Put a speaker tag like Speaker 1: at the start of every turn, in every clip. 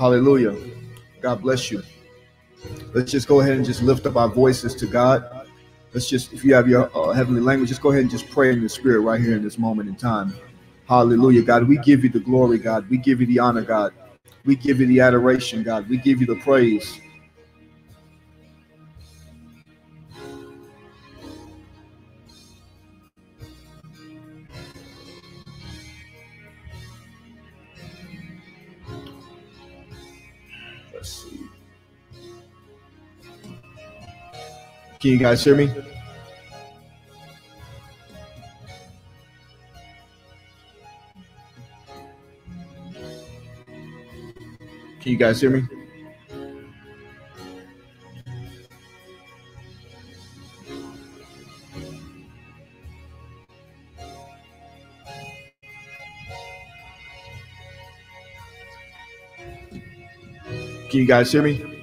Speaker 1: Hallelujah. God bless you. Let's just go ahead and just lift up our voices to God. Let's just, if you have your uh, heavenly language, just go ahead and just pray in the spirit right here in this moment in time. Hallelujah, God. We give you the glory, God. We give you the honor, God. We give you the adoration, God. We give you the praise. Can you guys hear me? Can you guys hear me? Can you guys hear me?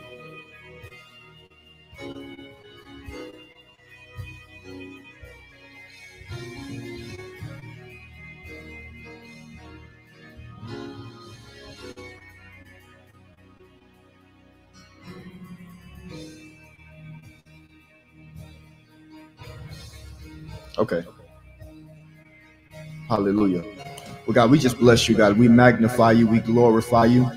Speaker 1: God, we just bless you, God. We magnify you. We glorify you.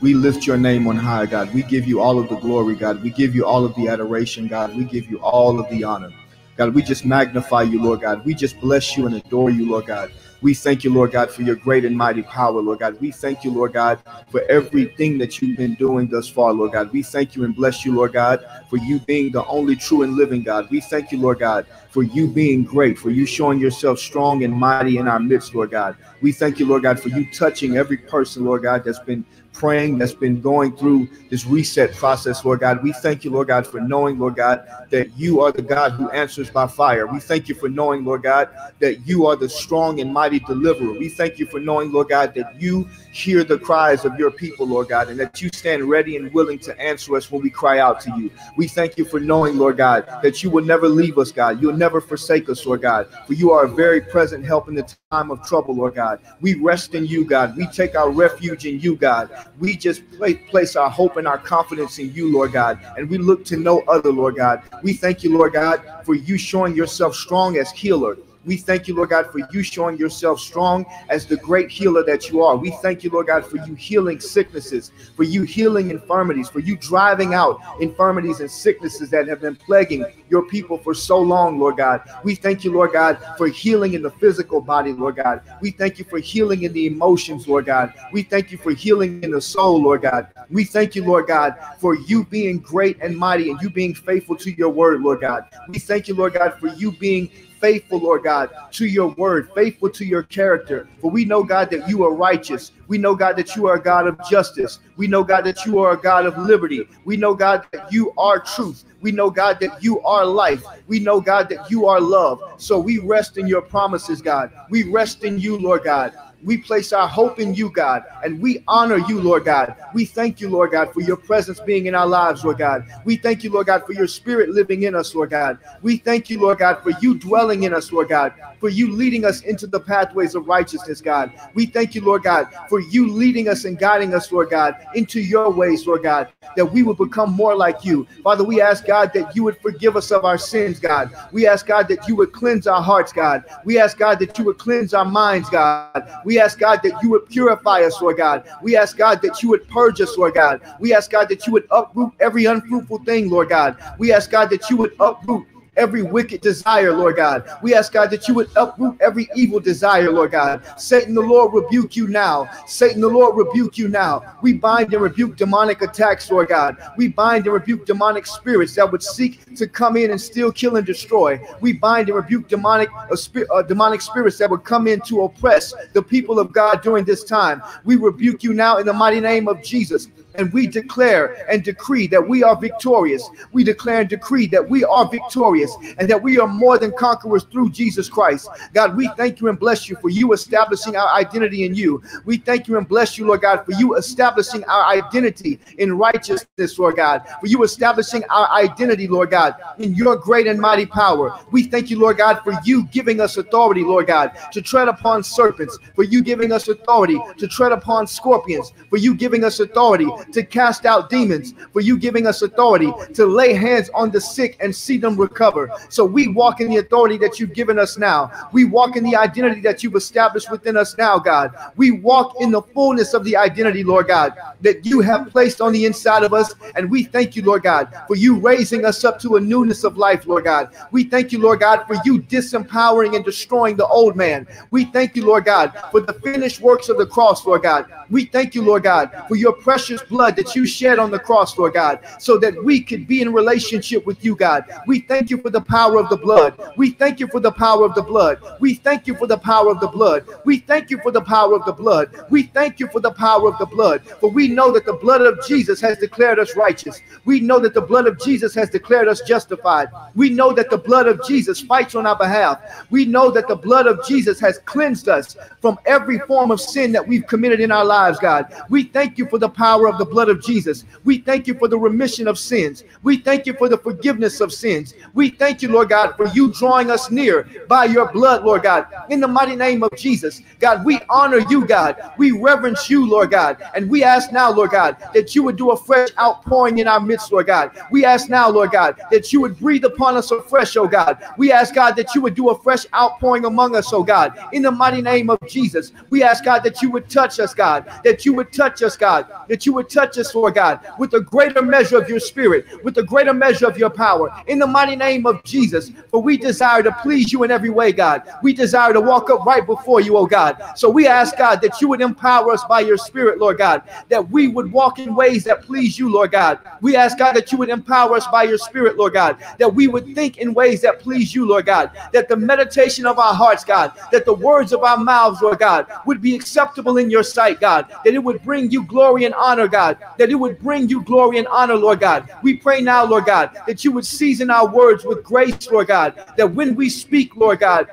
Speaker 1: We lift your name on high, God. We give you all of the glory, God. We give you all of the adoration, God. We give you all of the honor. God, we just magnify you, Lord God. We just bless you and adore you, Lord God. We thank you, Lord God, for your great and mighty power, Lord God. We thank you, Lord God, for everything that you've been doing thus far, Lord God. We thank you and bless you, Lord God, for you being the only true and living God. We thank you, Lord God, for you being great, for you showing yourself strong and mighty in our midst, Lord God. We thank you, Lord God, for you touching every person, Lord God, that's been praying, that's been going through this reset process, Lord God. We thank you, Lord God, for knowing, Lord God, that you are the God who answers by fire. We thank you for knowing, Lord God, that you are the strong and mighty deliverer. We thank you for knowing, Lord God, that you hear the cries of your people, Lord God, and that you stand ready and willing to answer us when we cry out to you. We thank you for knowing, Lord God, that you will never leave us, God. You'll never forsake us, Lord God, for you are a very present help in the time of trouble, Lord God. We rest in you, God. We take our refuge in you, God. We just place our hope and our confidence in you, Lord God, and we look to no other, Lord God. We thank you, Lord God, for you showing yourself strong as healer. We thank you, Lord God, for you showing yourself strong as the great healer that you are. We thank you, Lord God, for you healing sicknesses, for you healing infirmities, for you driving out infirmities and sicknesses that have been plaguing your people for so long, Lord God. We thank you, Lord God, for healing in the physical body, Lord God. We thank you for healing in the emotions, Lord God. We thank you for healing in the soul, Lord God. We thank you, Lord God, for you being great and mighty and you being faithful to your word, Lord God. We thank you, Lord God, for you being faithful, Lord God, to your word, faithful to your character. For we know, God, that you are righteous. We know, God, that you are a God of justice. We know, God, that you are a God of liberty. We know, God, that you are truth. We know, God, that you are life. We know, God, that you are love. So we rest in your promises, God. We rest in you, Lord God. We place our hope in you, God, and we honor you, Lord God. We thank you, Lord God, for your presence being in our lives, Lord God. We thank you, Lord God, for your spirit living in us, Lord God. We thank you, Lord God, for you dwelling in us, Lord God, for you leading us into the pathways of righteousness, God. We thank you, Lord God, for you leading us and guiding us, Lord God, into your ways, Lord God, that we will become more like you. Father, we ask, God, that you would forgive us of our sins, God. We ask, God, that you would cleanse our hearts, God. We ask, God, that you would cleanse our minds, God. We ask, God, that you would purify us, Lord God. We ask, God, that you would purge us, Lord God. We ask, God, that you would uproot every unfruitful thing, Lord God. We ask, God, that you would uproot every wicked desire, Lord God. We ask, God, that you would uproot every evil desire, Lord God. Satan, the Lord, rebuke you now. Satan, the Lord, rebuke you now. We bind and rebuke demonic attacks, Lord God. We bind and rebuke demonic spirits that would seek to come in and steal, kill, and destroy. We bind and rebuke demonic uh, sp- uh, demonic spirits that would come in to oppress the people of God during this time. We rebuke you now in the mighty name of Jesus. And we declare and decree that we are victorious. We declare and decree that we are victorious and that we are more than conquerors through Jesus Christ. God, we thank you and bless you for you establishing our identity in you. We thank you and bless you, Lord God, for you establishing our identity in righteousness, Lord God, for you establishing our identity, Lord God, in your great and mighty power. We thank you, Lord God, for you giving us authority, Lord God, to tread upon serpents, for you giving us authority to tread upon scorpions, for you giving us authority to cast out demons, for you giving us authority to lay hands on the sick and see them recover. So we walk in the authority that you've given us now. We walk in the identity that you've established within us now, God. We walk in the fullness of the identity, Lord God, that you have placed on the inside of us. And we thank you, Lord God, for you raising us up to a newness of life, Lord God. We thank you, Lord God, for you disempowering and destroying the old man. We thank you, Lord God, for the finished works of the cross, Lord God. We thank you, Lord God, for your precious blood that you shed on the cross, Lord God, so that we could be in relationship with you, God. We thank you for the power of the blood. We thank you for the power of the blood. We thank you for the power of the blood. We thank you for the power of the blood. We thank you for the power of the blood. For we know that the blood of Jesus has declared us righteous. We know that the blood of Jesus has declared us justified. We know that the blood of Jesus fights on our behalf. We know that the blood of Jesus has cleansed us from every form of sin that we've committed in our lives, God. We thank you for the power of the blood of Jesus. We thank you for the remission of sins. We thank you for the forgiveness of sins. We thank you, Lord God, for you drawing us near by your blood, Lord God. In the mighty name of Jesus, God, we honor you, God. We reverence you, Lord God. And we ask now, Lord God, that you would do a fresh outpouring in our midst, Lord God. We ask now, Lord God, that you would breathe upon us afresh, oh God. We ask, God, that you would do a fresh outpouring among us, oh God. In the mighty name of Jesus, we ask, God, that you would touch us, God, that you would touch us, God, that you would touch us, Lord God, with a greater measure of your spirit, with a greater measure of your power. In the mighty name of Jesus, for we desire to please you in every way, God. We desire to walk up right before you, oh God. So we ask, God, that you would empower us by your spirit, Lord God, that we would walk in ways that please you, Lord God. We ask, God, that you would empower us by your spirit, Lord God, that we would think in ways that please you, Lord God, that the meditation of our hearts, God, that the words of our mouths, Lord God, would be acceptable in your sight, God, that it would bring you glory and honor, God, that it would bring you glory and honor, Lord God. We pray now, Lord God, that you would season our words with grace, Lord God, that when we speak, Lord God,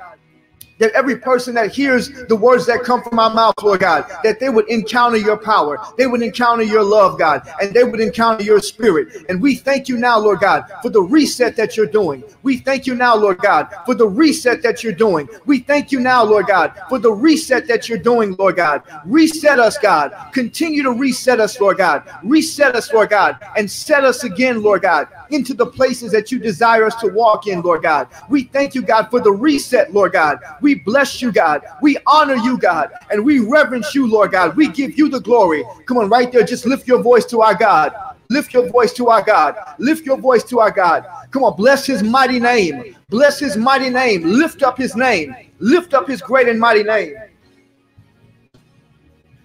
Speaker 1: that every person that hears the words that come from our mouth, Lord God, that they would encounter your power, they would encounter your love, God, and they would encounter your spirit. And we thank you now, Lord God, for the reset that you're doing. We thank you now, Lord God, for the reset that you're doing. We thank you now, Lord God, for the reset that you're doing, Lord God. Reset us, God. Continue to reset us, Lord God. Reset us, Lord God, and set us again, Lord God, into the places that you desire us to walk in, Lord God. We thank you, God, for the reset, Lord God. We bless you, God. We honor you, God, and we reverence you, Lord God. We give you the glory. Come on, right there, just lift your voice to our God. Lift your voice to our God. Lift your voice to our God. Come on, bless his mighty name. Bless his mighty name. Lift up his name. Lift up his great and mighty name.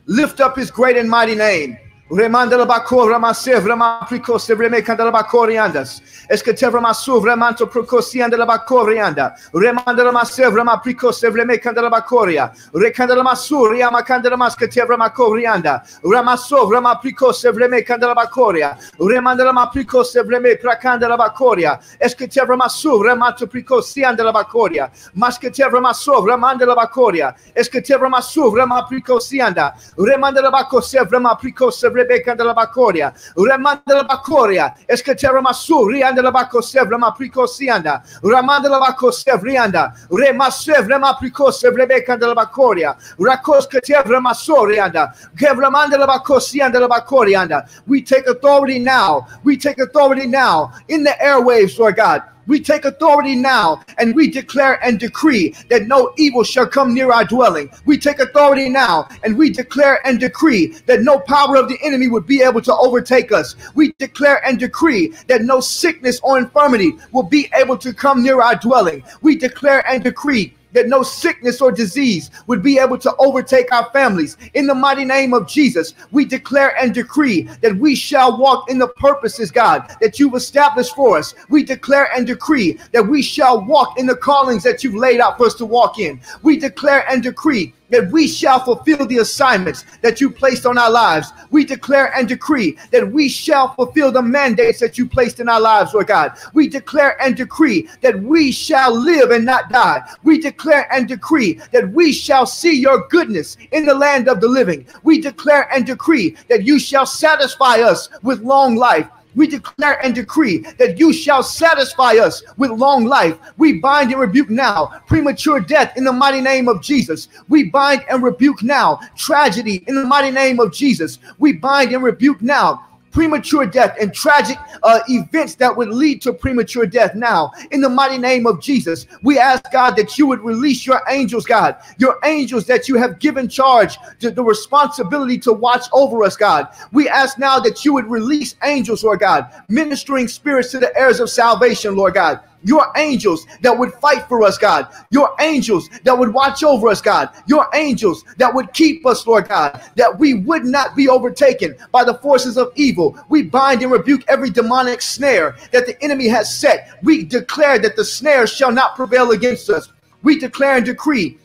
Speaker 1: Lift up his great and mighty name. Remanda la bako, rama sevra ma prikos, reme candela bako riandas. Escate rama suv, remanto procosi andela bako rianda. Remanda la masev, rama prikos, reme candela bakoria. Recandela masur, riama candela mascate rama corianda. Rama sov, rama prikos, reme candela bakoria. Remanda la prikos, reme pracandela bakoria. Escate rama suv, remanto procosi andela bakoria. Mascate rama sov, remanda la bakoria. Escate rama suv, rama prikosi anda. Remanda la bako sev, rama prikos, Rebecca de la Bacoria, Ramanda la Bacoria, Escatera Masu, Rianda la Bacosev, Rama Pricosianda, Ramanda la Bacosev, Rianda, Remasev, Pricosev, Rebecca de la Bacoria, Rakoscatev, Ramasorianda, Gevramanda la Bacosianda la Bacorianda. We take authority now. We take authority now. In the airwaves, Lord God. We take authority now and we declare and decree that no evil shall come near our dwelling. We take authority now and we declare and decree that no power of the enemy would be able to overtake us. We declare and decree that no sickness or infirmity will be able to come near our dwelling. We declare and decree that no sickness or disease would be able to overtake our families. In the mighty name of Jesus, we declare and decree that we shall walk in the purposes, God, that you've established for us. We declare and decree that we shall walk in the callings that you've laid out for us to walk in. We declare and decree that we shall fulfill the assignments that you placed on our lives. We declare and decree that we shall fulfill the mandates that you placed in our lives, Lord God. We declare and decree that we shall live and not die. We declare and decree that we shall see your goodness in the land of the living. We declare and decree that you shall satisfy us with long life We declare and decree that you shall satisfy us with long life. We bind and rebuke now premature death in the mighty name of Jesus. We bind and rebuke now tragedy in the mighty name of Jesus. We bind and rebuke now premature death and tragic uh, events that would lead to premature death now. In the mighty name of Jesus, we ask God that you would release your angels, God, your angels that you have given charge to the responsibility to watch over us, God. We ask now that you would release angels, Lord God, ministering spirits to the heirs of salvation, Lord God your angels that would fight for us, God, your angels that would watch over us, God, your angels that would keep us, Lord God, that we would not be overtaken by the forces of evil. We bind and rebuke every demonic snare that the enemy has set. We declare that the snare shall not prevail against us. We declare and decree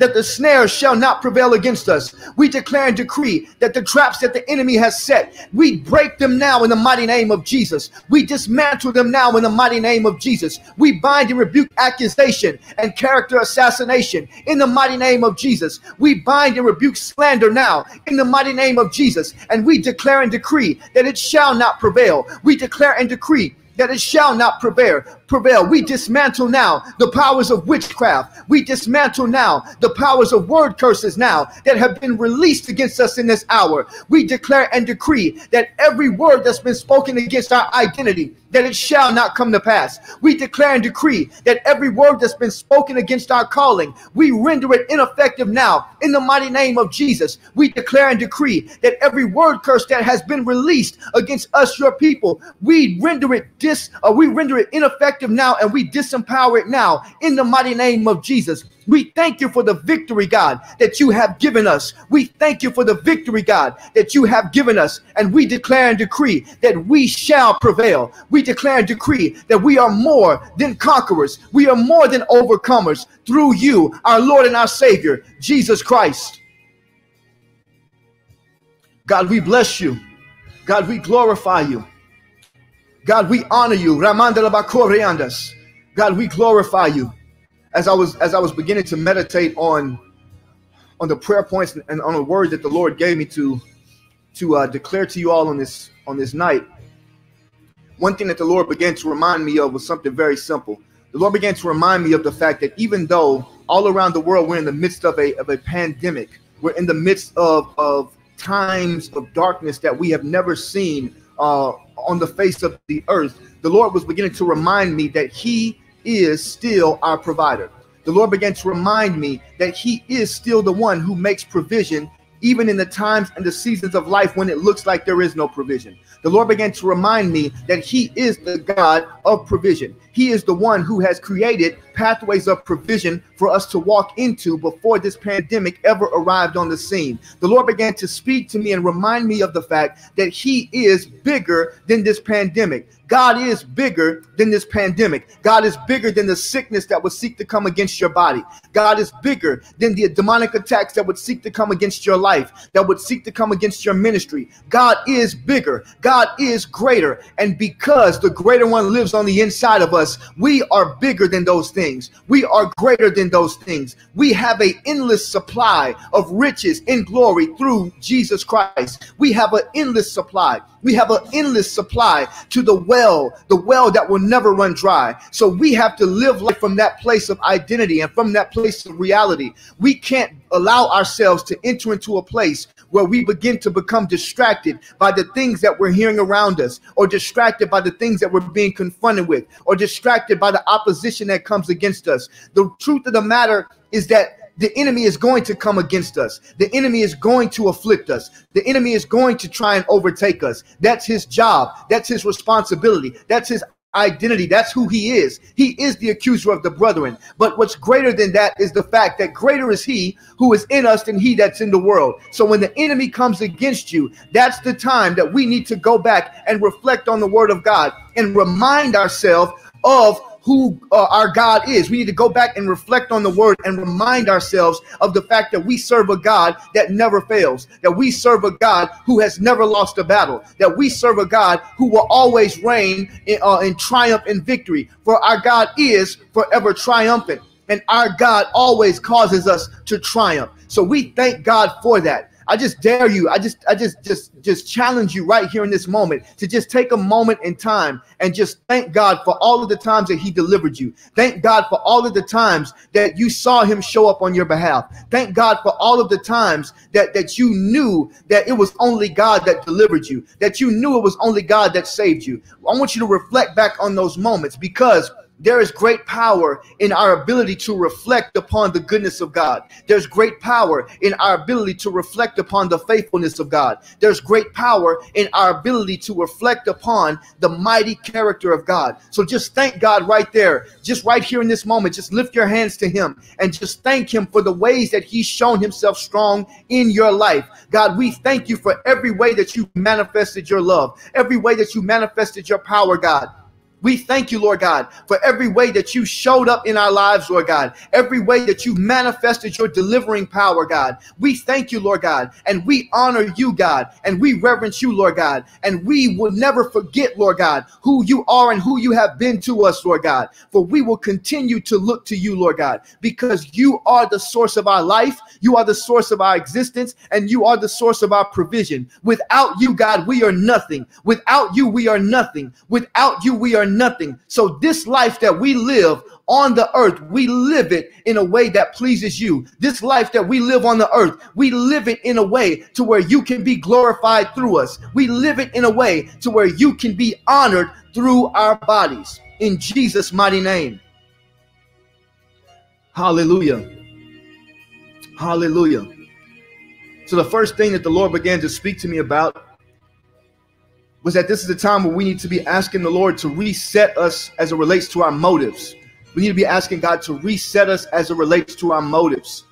Speaker 1: that the snares shall not prevail against us. We declare and decree that the traps that the enemy has set, we break them now in the mighty name of Jesus. We dismantle them now in the mighty name of Jesus. We bind and rebuke accusation and character assassination in the mighty name of Jesus. We bind and rebuke slander now in the mighty name of Jesus. And we declare and decree that it shall not prevail. We declare and decree that it shall not prevail prevail. We dismantle now the powers of witchcraft. We dismantle now the powers of word curses now that have been released against us in this hour. We declare and decree that every word that's been spoken against our identity, that it shall not come to pass. We declare and decree that every word that's been spoken against our calling, we render it ineffective now in the mighty name of Jesus. We declare and decree that every word curse that has been released against us, your people, we render it dis, uh, we render it ineffective effective now and we disempower it now in the mighty name of Jesus. We thank you for the victory, God, that you have given us. We thank you for the victory, God, that you have given us. And we declare and decree that we shall prevail. We declare and decree that we are more than conquerors. We are more than overcomers through you, our Lord and our Savior, Jesus Christ. God, we bless you. God, we glorify you. God, we honor you. God, we glorify you. As I was as I was beginning to meditate on on the prayer points and on a word that the Lord gave me to to uh, declare to you all on this on this night, one thing that the Lord began to remind me of was something very simple. The Lord began to remind me of the fact that even though all around the world we're in the midst of a of a pandemic, we're in the midst of of times of darkness that we have never seen uh, on the face of the earth, the Lord was beginning to remind me that He is still our provider. The Lord began to remind me that He is still the one who makes provision, even in the times and the seasons of life when it looks like there is no provision. The Lord began to remind me that He is the God of provision. He is the one who has created pathways of provision for us to walk into before this pandemic ever arrived on the scene. The Lord began to speak to me and remind me of the fact that He is bigger than this pandemic. God is bigger than this pandemic. God is bigger than the sickness that would seek to come against your body. God is bigger than the demonic attacks that would seek to come against your life, that would seek to come against your ministry. God is bigger. God is greater. And because the greater one lives on the inside of us, we are bigger than those things things. We are greater than those things. We have an endless supply of riches in glory through Jesus Christ. We have an endless supply. We have an endless supply to the well, the well that will never run dry. So we have to live life from that place of identity and from that place of reality. We can't allow ourselves to enter into a place where we begin to become distracted by the things that we're hearing around us, or distracted by the things that we're being confronted with, or distracted by the opposition that comes against us. The truth of the matter is that the enemy is going to come against us. The enemy is going to afflict us. The enemy is going to try and overtake us. That's his job. That's his responsibility. That's his identity. That's who he is. He is the accuser of the brethren. But what's greater than that is the fact that greater is he who is in us than he that's in the world. So when the enemy comes against you, that's the time that we need to go back and reflect on the word of God and remind ourselves of who uh, our God is. We need to go back and reflect on the word and remind ourselves of the fact that we serve a God that never fails, that we serve a God who has never lost a battle, that we serve a God who will always reign in, uh, in triumph and victory. For our God is forever triumphant, and our God always causes us to triumph. So we thank God for that. I just dare you. I just, I just, just, just challenge you right here in this moment to just take a moment in time and just thank God for all of the times that He delivered you. Thank God for all of the times that you saw Him show up on your behalf. Thank God for all of the times that that you knew that it was only God that delivered you. That you knew it was only God that saved you. I want you to reflect back on those moments because there is great power in our ability to reflect upon the goodness of God. There's great power in our ability to reflect upon the faithfulness of God. There's great power in our ability to reflect upon the mighty character of God. So just thank God right there, just right here in this moment. Just lift your hands to Him and just thank Him for the ways that He's shown Himself strong in your life. God, we thank you for every way that you manifested your love, every way that you manifested your power, God. We thank you, Lord God, for every way that you showed up in our lives, Lord God, every way that you manifested your delivering power, God. We thank you, Lord God, and we honor you, God, and we reverence you, Lord God, and we will never forget, Lord God, who you are and who you have been to us, Lord God, for we will continue to look to you, Lord God, because you are the source of our life, you are the source of our existence, and you are the source of our provision. Without you, God, we are nothing. Without you, we are nothing. Without you, we are nothing. So this life that we live on the earth, we live it in a way that pleases you. This life that we live on the earth, we live it in a way to where you can be glorified through us. We live it in a way to where you can be honored through our bodies. In Jesus' mighty name. Hallelujah. Hallelujah. So the first thing that the Lord began to speak to me about was that this is a time where we need to be asking the Lord to reset us as it relates to our motives. We need to be asking God to reset us as it relates to our motives.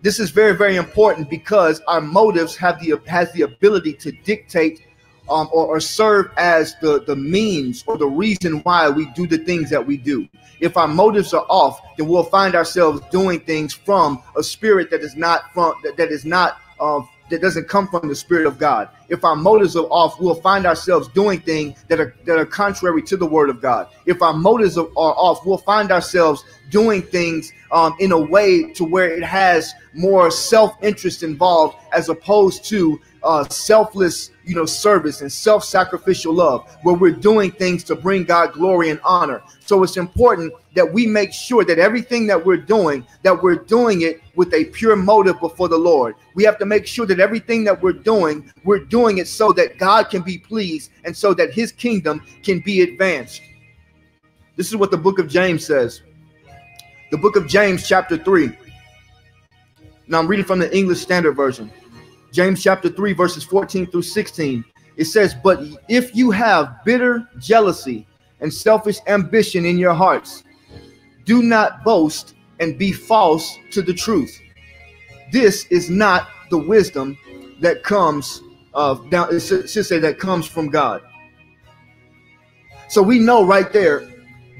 Speaker 1: This is very, very important because our motives have the has the ability to dictate um, or, or serve as the, the means or the reason why we do the things that we do. If our motives are off, then we'll find ourselves doing things from a spirit that is not from that, that is not uh, that doesn't come from the Spirit of God. If our motives are off, we'll find ourselves doing things that are that are contrary to the Word of God. If our motives are, off, we'll find ourselves doing things um, in a way to where it has more self-interest involved as opposed to uh, selfless, you know, service and self-sacrificial love, where we're doing things to bring God glory and honor. So it's important that we make sure that everything that we're doing, that we're doing it with a pure motive before the Lord. We have to make sure that everything that we're doing, we're doing it so that God can be pleased and so that His kingdom can be advanced. This is what the book of James says. The book of James, chapter 3. Now I'm reading from the English Standard Version. James chapter 3, verses 14 through 16. It says, But if you have bitter jealousy and selfish ambition in your hearts, do not boast and be false to the truth. This is not the wisdom that comes of down it should say that comes from God. So we know right there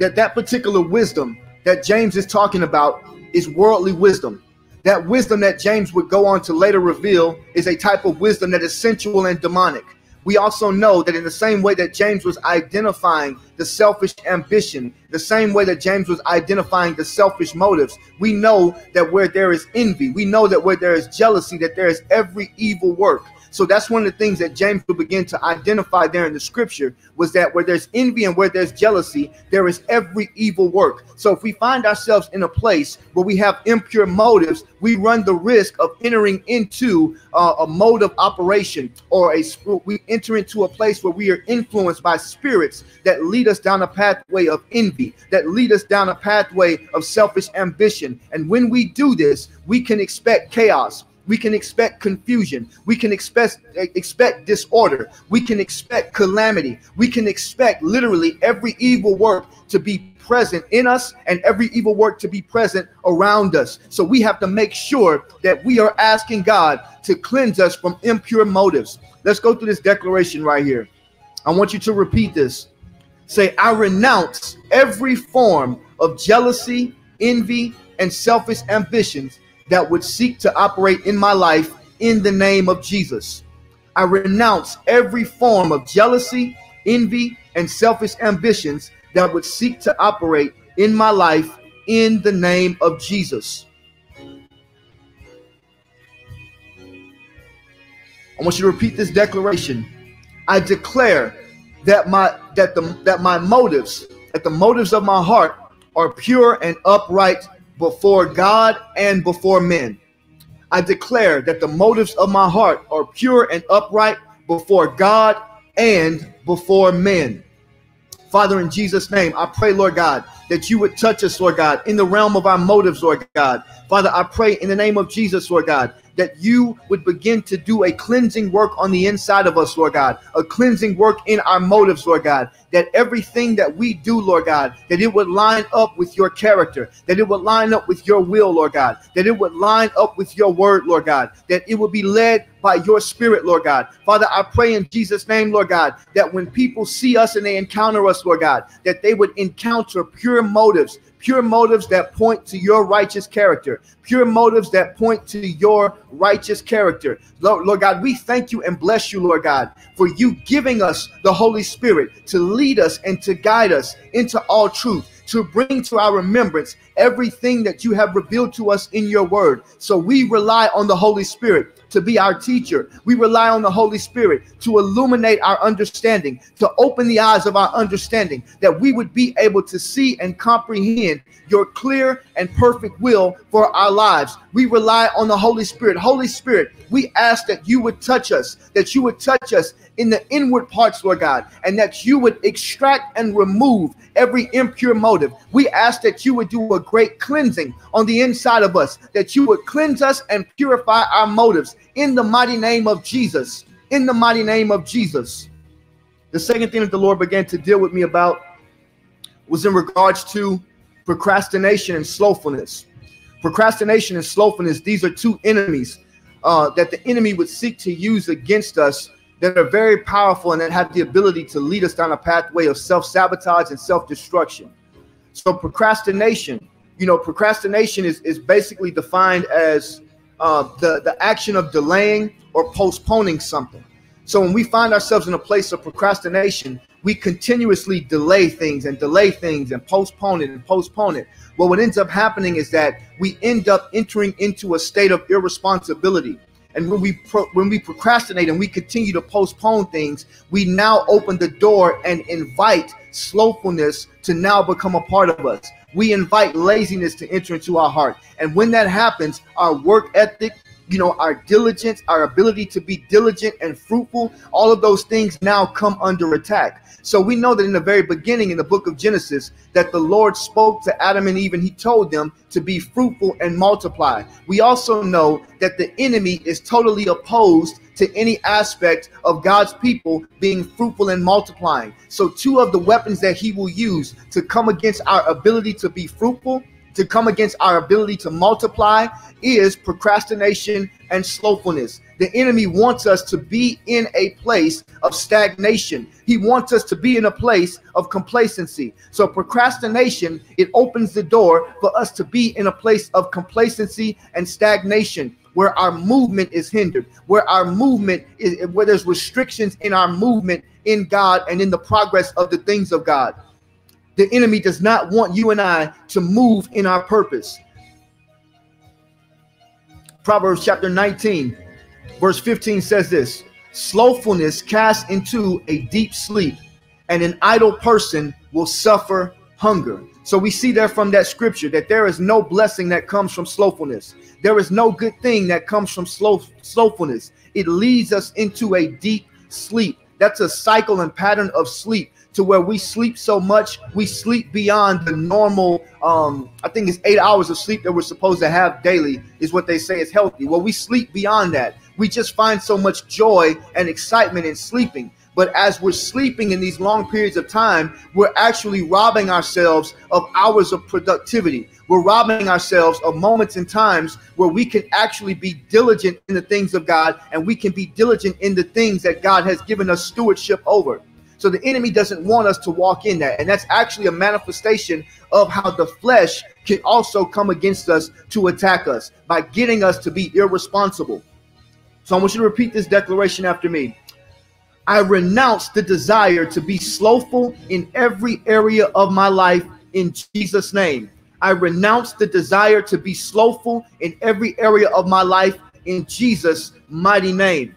Speaker 1: that that particular wisdom that James is talking about is worldly wisdom. That wisdom that James would go on to later reveal is a type of wisdom that is sensual and demonic. We also know that in the same way that James was identifying the selfish ambition, the same way that James was identifying the selfish motives, we know that where there is envy, we know that where there is jealousy, that there is every evil work. So that's one of the things that James will begin to identify there in the scripture was that where there's envy and where there's jealousy, there is every evil work. So if we find ourselves in a place where we have impure motives, we run the risk of entering into uh, a mode of operation or a we enter into a place where we are influenced by spirits that lead us down a pathway of envy, that lead us down a pathway of selfish ambition. And when we do this, we can expect chaos we can expect confusion. We can expect expect disorder. We can expect calamity. We can expect literally every evil work to be present in us and every evil work to be present around us. So we have to make sure that we are asking God to cleanse us from impure motives. Let's go through this declaration right here. I want you to repeat this. Say, I renounce every form of jealousy, envy, and selfish ambitions that would seek to operate in my life in the name of Jesus. I renounce every form of jealousy, envy, and selfish ambitions that would seek to operate in my life in the name of Jesus. I want you to repeat this declaration. I declare that my that the that my motives, that the motives of my heart are pure and upright before God and before men. I declare that the motives of my heart are pure and upright before God and before men. Father, in Jesus' name, I pray, Lord God, that you would touch us, Lord God, in the realm of our motives, Lord God. Father, I pray in the name of Jesus, Lord God, that you would begin to do a cleansing work on the inside of us, Lord God, a cleansing work in our motives, Lord God, that everything that we do, Lord God, that it would line up with your character, that it would line up with your will, Lord God, that it would line up with your word, Lord God, that it would be led by your spirit, Lord God. Father, I pray in Jesus' name, Lord God, that when people see us and they encounter us, Lord God, that they would encounter pure motives, pure motives that point to your righteous character, pure motives that point to your righteous character. Lord, Lord, God, we thank you and bless you, Lord God, for you giving us the Holy Spirit to lead us and to guide us into all truth to bring to our remembrance everything that you have revealed to us in your word. So we rely on the Holy Spirit to be our teacher. We rely on the Holy Spirit to illuminate our understanding, to open the eyes of our understanding, that we would be able to see and comprehend your clear and perfect will for our lives. We rely on the Holy Spirit. Holy Spirit, we ask that you would touch us, that you would touch us in the inward parts, Lord God, and that you would extract and remove every impure motive. We ask that you would do a great cleansing on the inside of us, that you would cleanse us and purify our motives in the mighty name of Jesus. In the mighty name of Jesus. The second thing that the Lord began to deal with me about was in regards to procrastination and slothfulness. Procrastination and slothfulness, these are two enemies uh, that the enemy would seek to use against us that are very powerful and that have the ability to lead us down a pathway of self sabotage and self destruction. So, procrastination, you know, procrastination is, is basically defined as uh, the, the action of delaying or postponing something. So, when we find ourselves in a place of procrastination, we continuously delay things and delay things and postpone it and postpone it. Well, what ends up happening is that we end up entering into a state of irresponsibility and when we pro- when we procrastinate and we continue to postpone things, we now open the door and invite slowfulness to now become a part of us. We invite laziness to enter into our heart. And when that happens, our work ethic, you know, our diligence, our ability to be diligent and fruitful, all of those things now come under attack. So we know that in the very beginning in the book of Genesis, that the Lord spoke to Adam and Eve and he told them to be fruitful and multiply. We also know that the enemy is totally opposed to any aspect of God's people being fruitful and multiplying. So, two of the weapons that he will use to come against our ability to be fruitful to come against our ability to multiply is procrastination and slothfulness. The enemy wants us to be in a place of stagnation. He wants us to be in a place of complacency. So procrastination, it opens the door for us to be in a place of complacency and stagnation where our movement is hindered, where our movement is where there's restrictions in our movement in God and in the progress of the things of God. The enemy does not want you and I to move in our purpose. Proverbs chapter 19, verse 15 says this Slothfulness casts into a deep sleep, and an idle person will suffer hunger. So we see there from that scripture that there is no blessing that comes from slothfulness. There is no good thing that comes from slow, slothfulness. It leads us into a deep sleep. That's a cycle and pattern of sleep to where we sleep so much, we sleep beyond the normal. Um, I think it's eight hours of sleep that we're supposed to have daily, is what they say is healthy. Well, we sleep beyond that. We just find so much joy and excitement in sleeping. But as we're sleeping in these long periods of time, we're actually robbing ourselves of hours of productivity. We're robbing ourselves of moments and times where we can actually be diligent in the things of God and we can be diligent in the things that God has given us stewardship over. So the enemy doesn't want us to walk in that. And that's actually a manifestation of how the flesh can also come against us to attack us by getting us to be irresponsible. So I want you to repeat this declaration after me. I renounce the desire to be slothful in every area of my life in Jesus' name. I renounce the desire to be slothful in every area of my life in Jesus' mighty name.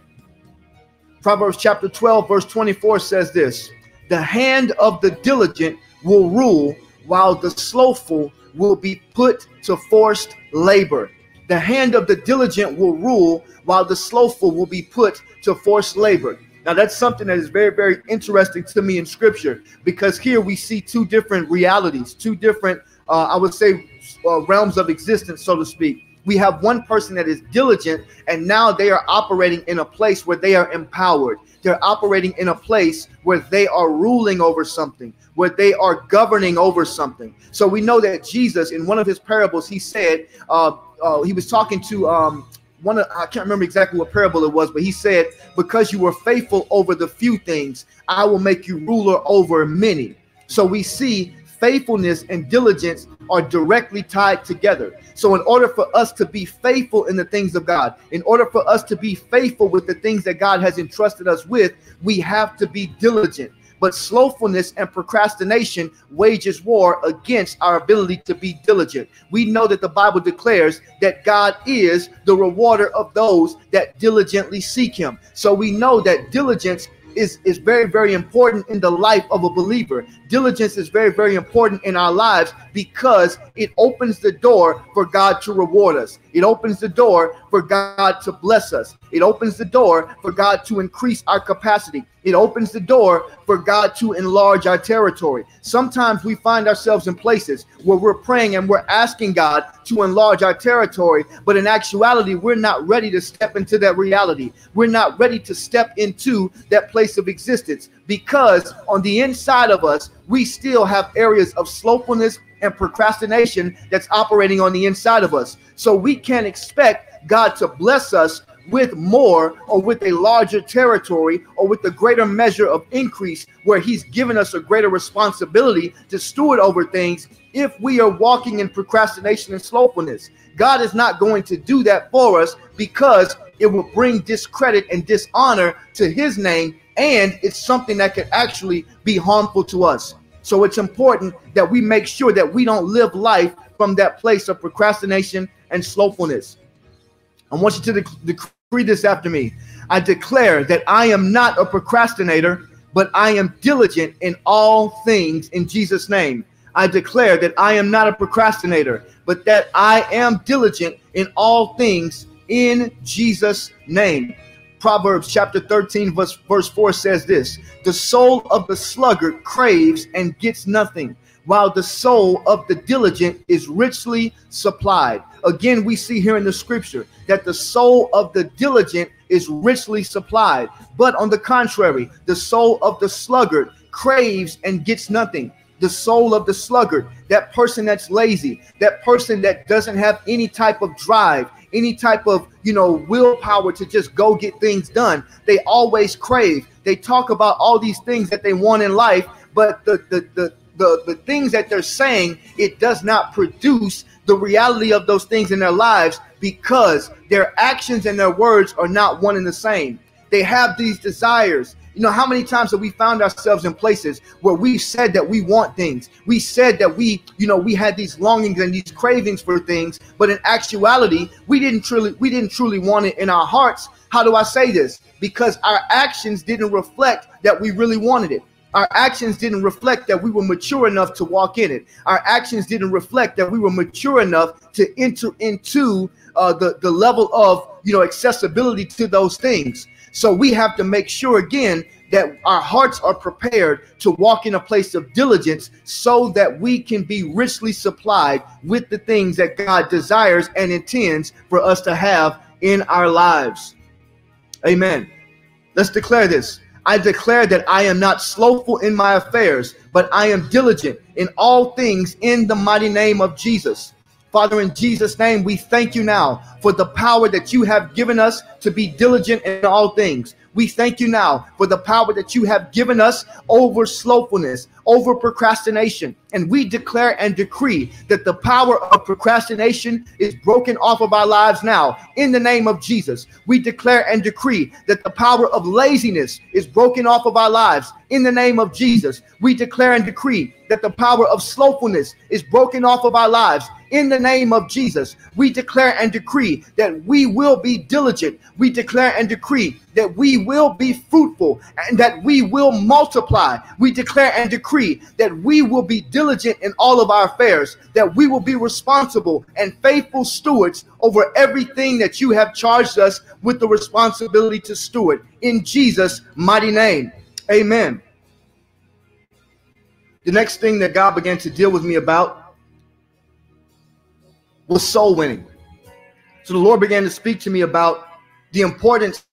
Speaker 1: Proverbs chapter 12, verse 24 says this The hand of the diligent will rule, while the slothful will be put to forced labor. The hand of the diligent will rule, while the slothful will be put to forced labor. Now, that's something that is very, very interesting to me in scripture because here we see two different realities, two different, uh, I would say, uh, realms of existence, so to speak. We have one person that is diligent, and now they are operating in a place where they are empowered. They're operating in a place where they are ruling over something, where they are governing over something. So we know that Jesus, in one of his parables, he said, uh, uh, he was talking to um, one of, I can't remember exactly what parable it was, but he said, Because you were faithful over the few things, I will make you ruler over many. So we see faithfulness and diligence are directly tied together. So, in order for us to be faithful in the things of God, in order for us to be faithful with the things that God has entrusted us with, we have to be diligent. But slothfulness and procrastination wages war against our ability to be diligent. We know that the Bible declares that God is the rewarder of those that diligently seek Him. So we know that diligence is, is very, very important in the life of a believer. Diligence is very, very important in our lives because it opens the door for God to reward us. It opens the door for God to bless us. It opens the door for God to increase our capacity. It opens the door for God to enlarge our territory. Sometimes we find ourselves in places where we're praying and we're asking God to enlarge our territory, but in actuality, we're not ready to step into that reality. We're not ready to step into that place of existence because on the inside of us, we still have areas of slothfulness and procrastination that's operating on the inside of us. So we can't expect God to bless us with more or with a larger territory or with a greater measure of increase where he's given us a greater responsibility to steward over things if we are walking in procrastination and slothfulness. God is not going to do that for us because it will bring discredit and dishonor to his name and it's something that could actually be harmful to us. So it's important that we make sure that we don't live life from that place of procrastination and slothfulness. I want you to decree this after me. I declare that I am not a procrastinator, but I am diligent in all things in Jesus' name. I declare that I am not a procrastinator, but that I am diligent in all things in Jesus' name. Proverbs chapter 13, verse, verse 4 says this The soul of the sluggard craves and gets nothing, while the soul of the diligent is richly supplied. Again, we see here in the scripture that the soul of the diligent is richly supplied. But on the contrary, the soul of the sluggard craves and gets nothing. The soul of the sluggard, that person that's lazy, that person that doesn't have any type of drive, any type of, you know, willpower to just go get things done. They always crave. They talk about all these things that they want in life, but the the the the, the things that they're saying, it does not produce the reality of those things in their lives because their actions and their words are not one and the same. They have these desires. You know, how many times have we found ourselves in places where we said that we want things? We said that we, you know, we had these longings and these cravings for things, but in actuality, we didn't truly, we didn't truly want it in our hearts. How do I say this? Because our actions didn't reflect that we really wanted it. Our actions didn't reflect that we were mature enough to walk in it. Our actions didn't reflect that we were mature enough to enter into uh, the, the level of, you know, accessibility to those things. So we have to make sure again that our hearts are prepared to walk in a place of diligence so that we can be richly supplied with the things that God desires and intends for us to have in our lives. Amen. Let's declare this. I declare that I am not slothful in my affairs, but I am diligent in all things in the mighty name of Jesus. Father, in Jesus' name, we thank you now for the power that you have given us to be diligent in all things. We thank you now for the power that you have given us over slothfulness, over procrastination. And we declare and decree that the power of procrastination is broken off of our lives now. In the name of Jesus, we declare and decree that the power of laziness is broken off of our lives. In the name of Jesus, we declare and decree that the power of slothfulness is broken off of our lives in the name of Jesus. We declare and decree that we will be diligent. We declare and decree that we will be fruitful and that we will multiply. We declare and decree that we will be diligent in all of our affairs, that we will be responsible and faithful stewards over everything that you have charged us with the responsibility to steward. In Jesus' mighty name, amen. The next thing that God began to deal with me about was soul winning. So the Lord began to speak to me about the importance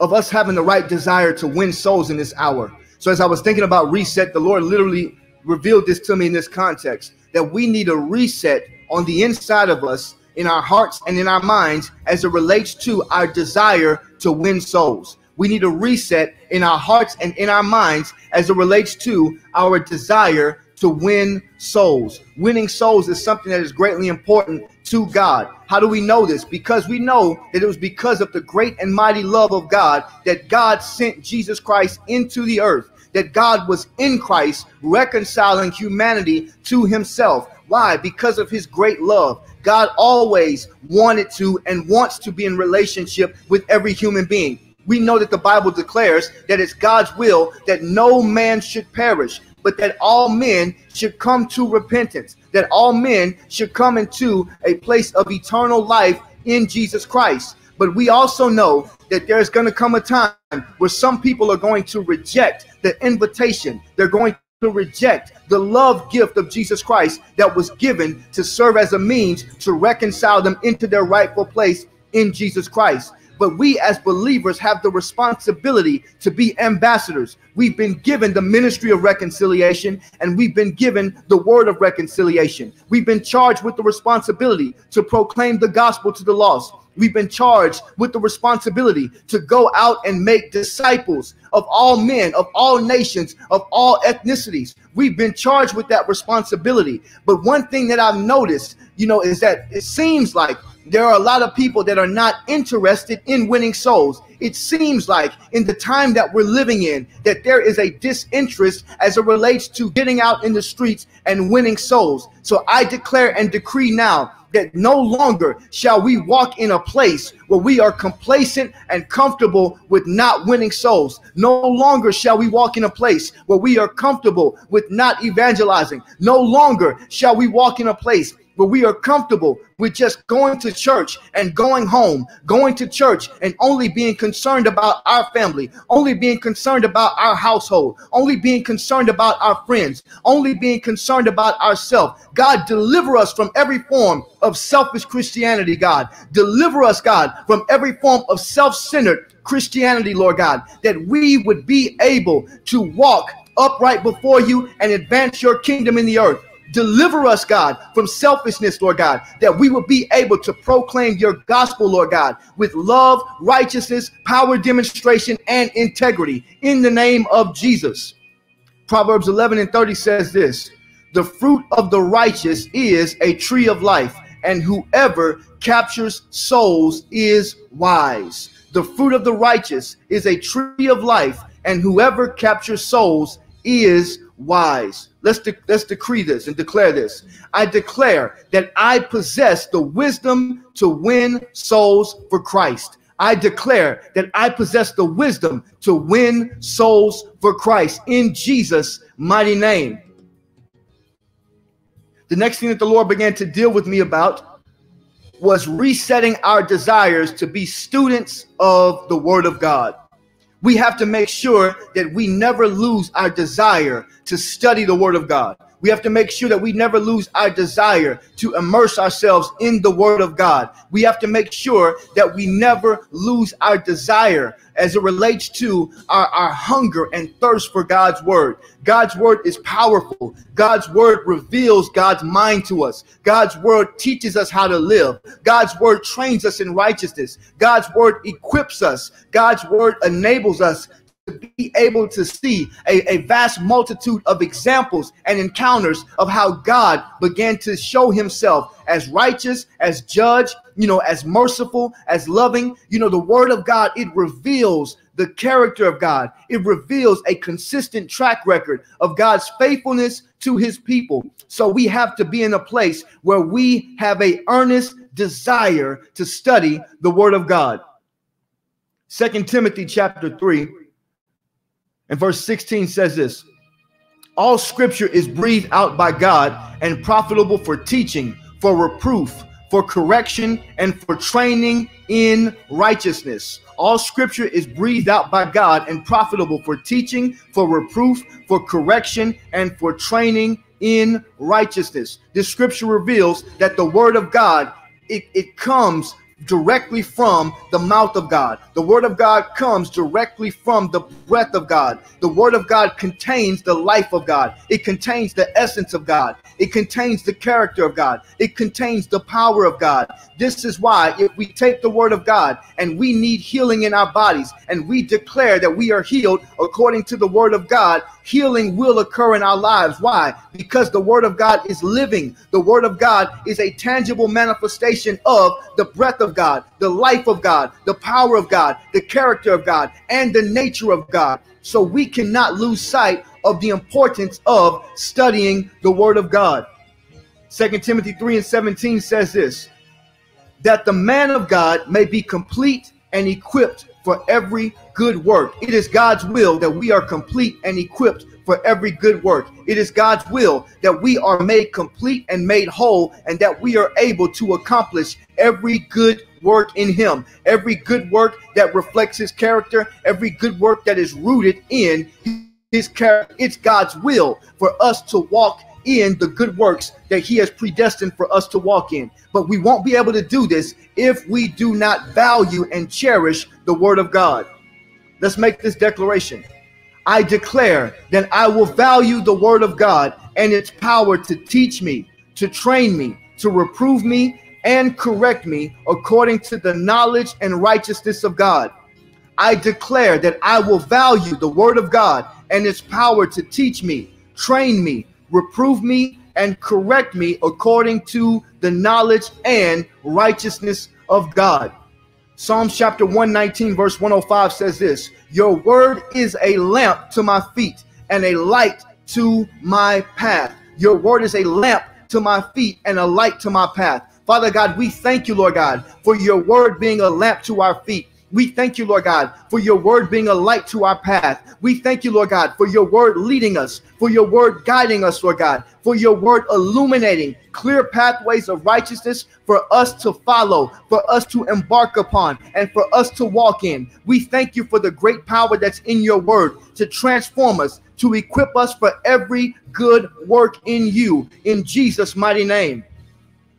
Speaker 1: of us having the right desire to win souls in this hour. So as I was thinking about reset, the Lord literally revealed this to me in this context that we need a reset on the inside of us in our hearts and in our minds as it relates to our desire to win souls. We need a reset in our hearts and in our minds as it relates to our desire to win souls. Winning souls is something that is greatly important to God. How do we know this? Because we know that it was because of the great and mighty love of God that God sent Jesus Christ into the earth, that God was in Christ reconciling humanity to himself. Why? Because of his great love. God always wanted to and wants to be in relationship with every human being. We know that the Bible declares that it's God's will that no man should perish, but that all men should come to repentance, that all men should come into a place of eternal life in Jesus Christ. But we also know that there's going to come a time where some people are going to reject the invitation. They're going to reject the love gift of Jesus Christ that was given to serve as a means to reconcile them into their rightful place in Jesus Christ. But we as believers have the responsibility to be ambassadors. We've been given the ministry of reconciliation and we've been given the word of reconciliation. We've been charged with the responsibility to proclaim the gospel to the lost. We've been charged with the responsibility to go out and make disciples of all men, of all nations, of all ethnicities. We've been charged with that responsibility. But one thing that I've noticed, you know, is that it seems like there are a lot of people that are not interested in winning souls. It seems like in the time that we're living in that there is a disinterest as it relates to getting out in the streets and winning souls. So I declare and decree now that no longer shall we walk in a place where we are complacent and comfortable with not winning souls. No longer shall we walk in a place where we are comfortable with not evangelizing. No longer shall we walk in a place where we are comfortable with just going to church and going home, going to church and only being concerned about our family, only being concerned about our household, only being concerned about our friends, only being concerned about ourselves. God, deliver us from every form of selfish Christianity, God. Deliver us, God, from every form of self centered Christianity, Lord God, that we would be able to walk upright before you and advance your kingdom in the earth. Deliver us, God, from selfishness, Lord God, that we will be able to proclaim your gospel, Lord God, with love, righteousness, power demonstration, and integrity in the name of Jesus. Proverbs 11 and 30 says this The fruit of the righteous is a tree of life, and whoever captures souls is wise. The fruit of the righteous is a tree of life, and whoever captures souls is wise. Let's, de- let's decree this and declare this. I declare that I possess the wisdom to win souls for Christ. I declare that I possess the wisdom to win souls for Christ in Jesus' mighty name. The next thing that the Lord began to deal with me about was resetting our desires to be students of the Word of God we have to make sure that we never lose our desire to study the Word of God. We have to make sure that we never lose our desire to immerse ourselves in the Word of God. We have to make sure that we never lose our desire as it relates to our, our hunger and thirst for God's Word. God's Word is powerful. God's Word reveals God's mind to us. God's Word teaches us how to live. God's Word trains us in righteousness. God's Word equips us. God's Word enables us to be able to see a, a vast multitude of examples and encounters of how God began to show himself as righteous, as judge, you know, as merciful, as loving. You know, the word of God, it reveals the character of God. It reveals a consistent track record of God's faithfulness to his people. So we have to be in a place where we have a earnest desire to study the word of God. Second Timothy chapter 3 and verse 16 says this All scripture is breathed out by God and profitable for teaching, for reproof, for correction, and for training in righteousness. All scripture is breathed out by God and profitable for teaching, for reproof, for correction, and for training in righteousness. This scripture reveals that the word of God it, it comes directly from the mouth of God. The word of God comes directly from the breath of God. The word of God contains the life of God. It contains the essence of God. It contains the character of God. It contains the power of God. This is why if we take the word of God and we need healing in our bodies and we declare that we are healed according to the word of God, healing will occur in our lives. Why? Because the word of God is living. The word of God is a tangible manifestation of the breath of God, the life of God, the power of God, the character of God, and the nature of God. So we cannot lose sight of the importance of studying the word of God. Second Timothy 3 and 17 says this that the man of God may be complete and equipped for every good work. It is God's will that we are complete and equipped for every good work. It is God's will that we are made complete and made whole and that we are able to accomplish every good work in him. Every good work that reflects his character, every good work that is rooted in his character. It's God's will for us to walk in the good works that he has predestined for us to walk in. But we won't be able to do this if we do not value and cherish the word of God. Let's make this declaration. I declare that I will value the word of God and its power to teach me, to train me, to reprove me, and correct me according to the knowledge and righteousness of God. I declare that I will value the word of God and its power to teach me, train me, reprove me, and correct me according to the knowledge and righteousness of God. Psalms chapter 119, verse 105 says this Your word is a lamp to my feet and a light to my path. Your word is a lamp to my feet and a light to my path. Father God, we thank you, Lord God, for your word being a lamp to our feet we thank you, Lord God, for your word being a light to our path. We thank you, Lord God, for your word leading us, for your word guiding us, Lord God, for your word illuminating clear pathways of righteousness for us to follow, for us to embark upon, and for us to walk in. We thank you for the great power that's in your word to transform us, to equip us for every good work in you, in Jesus' mighty name.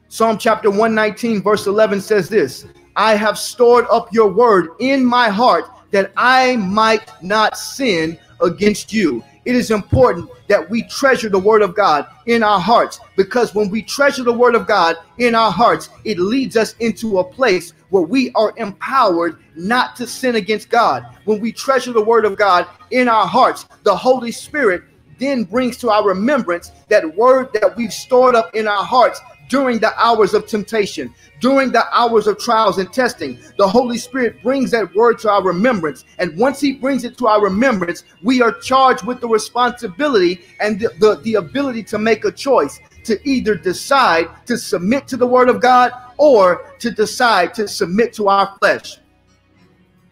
Speaker 1: Psalm chapter 119, verse 11 says this I have stored up your word in my heart that I might not sin against you. It is important that we treasure the word of God in our hearts because when we treasure the word of God in our hearts, it leads us into a place where we are empowered not to sin against God. When we treasure the word of God in our hearts, the Holy Spirit then brings to our remembrance that word that we've stored up in our hearts during the hours of temptation, during the hours of trials and testing. The Holy Spirit brings that word to our remembrance. And once He brings it to our remembrance, we are charged with the responsibility and the, the, the ability to make a choice to either decide to submit to the word of God or to decide to submit to our flesh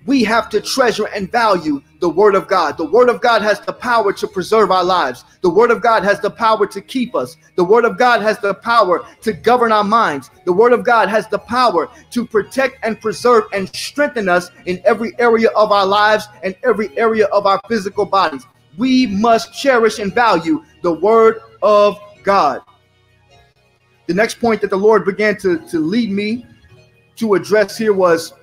Speaker 1: we have to treasure and value the Word of God. The Word of God has the power to preserve our lives. The Word of God has the power to keep us. The Word of God has the power to govern our minds. The Word of God has the power to protect and preserve and strengthen us in every area of our lives and every area of our physical bodies. We must cherish and value the Word of God. The next point that the Lord began to, to lead me to address here was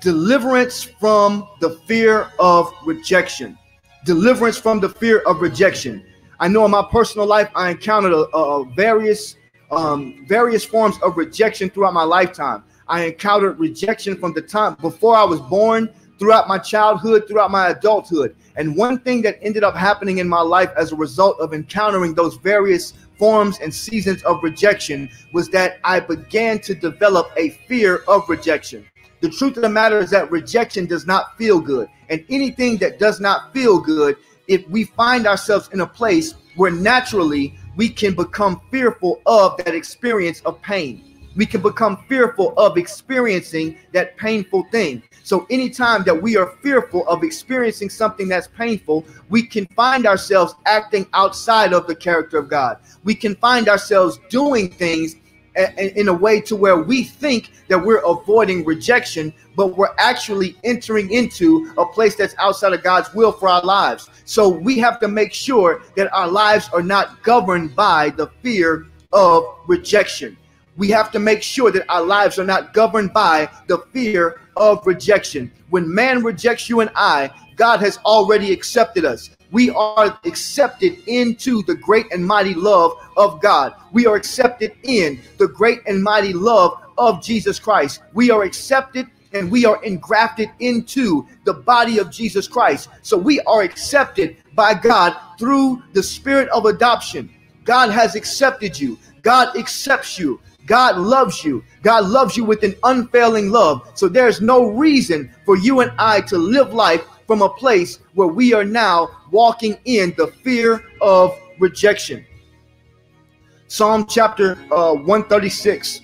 Speaker 1: deliverance from the fear of rejection. Deliverance from the fear of rejection. I know in my personal life, I encountered a, a various um, various forms of rejection throughout my lifetime. I encountered rejection from the time before I was born, throughout my childhood, throughout my adulthood. And one thing that ended up happening in my life as a result of encountering those various forms and seasons of rejection was that I began to develop a fear of rejection. The truth of the matter is that rejection does not feel good. And anything that does not feel good, if we find ourselves in a place where naturally we can become fearful of that experience of pain. we can become fearful of experiencing that painful thing. So, anytime that we are fearful of experiencing something that's painful, we can find ourselves acting outside of the character of God. We can find ourselves doing things in a way to where we think that we're avoiding rejection, but we're actually entering into a place that's outside of God's will for our lives. So we have to make sure that our lives are not governed by the fear of rejection. We have to make sure that our lives are not governed by the fear of rejection. When man rejects you and I, God has already accepted us we are accepted into the great and mighty love of God. We are accepted in the great and mighty love of Jesus Christ. We are accepted and we are engrafted into the body of Jesus Christ. So we are accepted by God through the spirit of adoption. God has accepted you. God accepts you. God loves you. God loves you with an unfailing love. So there's no reason for you and I to live life from a place where we are now walking in the fear of rejection. Psalm chapter uh, 136,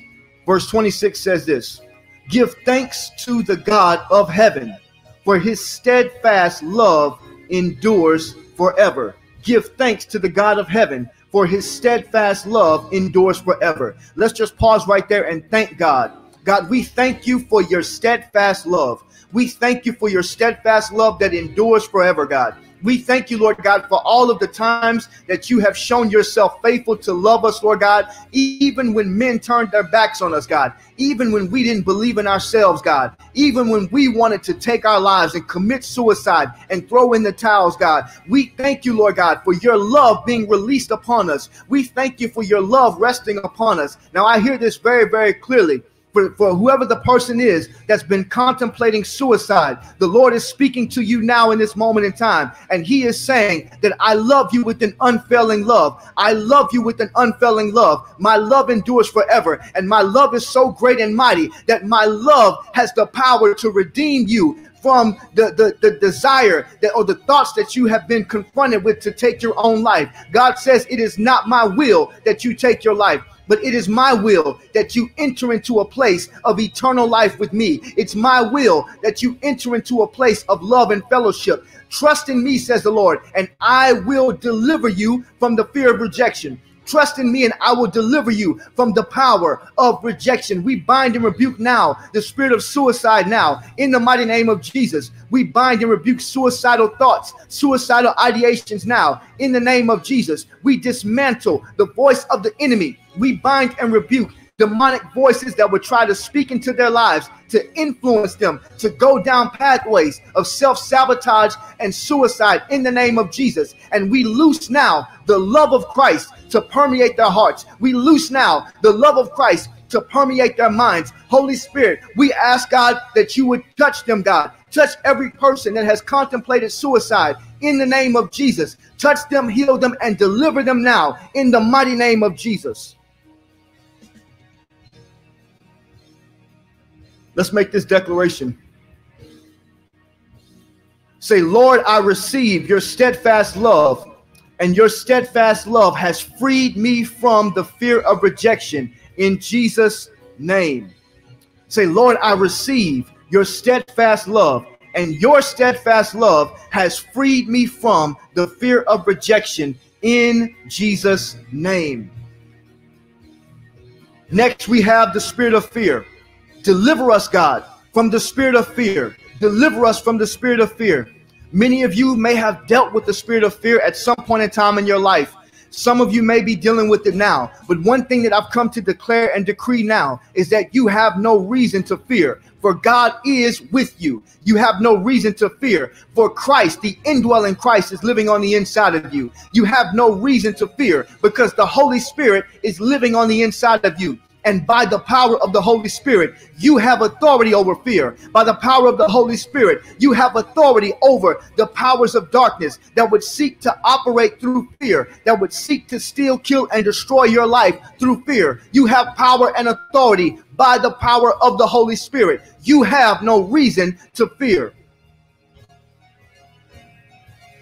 Speaker 1: verse 26 says this Give thanks to the God of heaven, for his steadfast love endures forever. Give thanks to the God of heaven, for his steadfast love endures forever. Let's just pause right there and thank God. God, we thank you for your steadfast love. We thank you for your steadfast love that endures forever, God. We thank you, Lord God, for all of the times that you have shown yourself faithful to love us, Lord God, even when men turned their backs on us, God, even when we didn't believe in ourselves, God, even when we wanted to take our lives and commit suicide and throw in the towels, God. We thank you, Lord God, for your love being released upon us. We thank you for your love resting upon us. Now, I hear this very, very clearly for, for whoever the person is that's been contemplating suicide, the Lord is speaking to you now in this moment in time. And He is saying that I love you with an unfailing love. I love you with an unfailing love. My love endures forever. And my love is so great and mighty that my love has the power to redeem you from the, the, the desire that or the thoughts that you have been confronted with to take your own life. God says, It is not my will that you take your life but it is my will that you enter into a place of eternal life with me. It's my will that you enter into a place of love and fellowship. Trust in me, says the Lord, and I will deliver you from the fear of rejection. Trust in me and I will deliver you from the power of rejection. We bind and rebuke now the spirit of suicide now in the mighty name of Jesus. We bind and rebuke suicidal thoughts, suicidal ideations now in the name of Jesus. We dismantle the voice of the enemy. We bind and rebuke demonic voices that would try to speak into their lives to influence them to go down pathways of self sabotage and suicide in the name of Jesus. And we loose now the love of Christ to permeate their hearts. We loose now the love of Christ to permeate their minds. Holy Spirit, we ask God that you would touch them, God. Touch every person that has contemplated suicide in the name of Jesus. Touch them, heal them, and deliver them now in the mighty name of Jesus. Let's make this declaration. Say, Lord, I receive your steadfast love, and your steadfast love has freed me from the fear of rejection in Jesus' name. Say, Lord, I receive your steadfast love, and your steadfast love has freed me from the fear of rejection in Jesus' name. Next, we have the spirit of fear. Deliver us, God, from the spirit of fear. Deliver us from the spirit of fear. Many of you may have dealt with the spirit of fear at some point in time in your life. Some of you may be dealing with it now. But one thing that I've come to declare and decree now is that you have no reason to fear, for God is with you. You have no reason to fear, for Christ, the indwelling Christ, is living on the inside of you. You have no reason to fear because the Holy Spirit is living on the inside of you and by the power of the Holy Spirit, you have authority over fear. By the power of the Holy Spirit, you have authority over the powers of darkness that would seek to operate through fear, that would seek to steal, kill, and destroy your life through fear. You have power and authority by the power of the Holy Spirit. You have no reason to fear.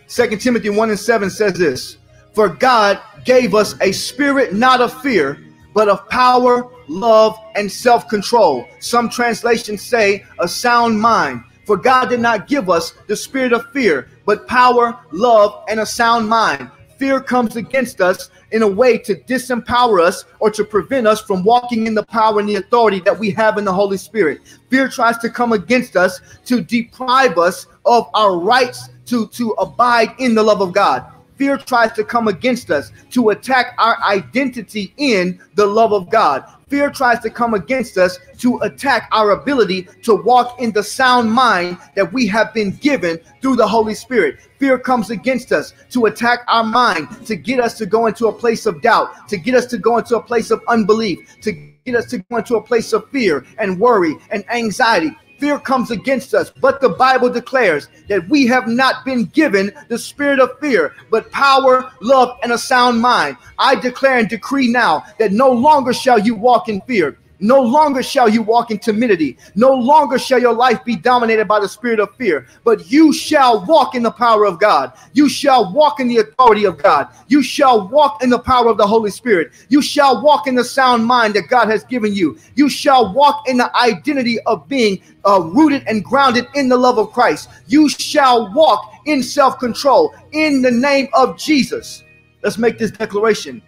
Speaker 1: Second Timothy 1 and 7 says this For God gave us a spirit not of fear but of power, love, and self control. Some translations say a sound mind. For God did not give us the spirit of fear, but power, love, and a sound mind. Fear comes against us in a way to disempower us or to prevent us from walking in the power and the authority that we have in the Holy Spirit. Fear tries to come against us to deprive us of our rights to, to abide in the love of God. Fear tries to come against us to attack our identity in the love of God. Fear tries to come against us to attack our ability to walk in the sound mind that we have been given through the Holy Spirit. Fear comes against us to attack our mind, to get us to go into a place of doubt, to get us to go into a place of unbelief, to get us to go into a place of fear and worry and anxiety fear comes against us. But the Bible declares that we have not been given the spirit of fear, but power, love, and a sound mind. I declare and decree now that no longer shall you walk in fear. No longer shall you walk in timidity. No longer shall your life be dominated by the spirit of fear, but you shall walk in the power of God. You shall walk in the authority of God. You shall walk in the power of the Holy Spirit. You shall walk in the sound mind that God has given you. You shall walk in the identity of being uh, rooted and grounded in the love of Christ. You shall walk in self control in the name of Jesus. Let's make this declaration.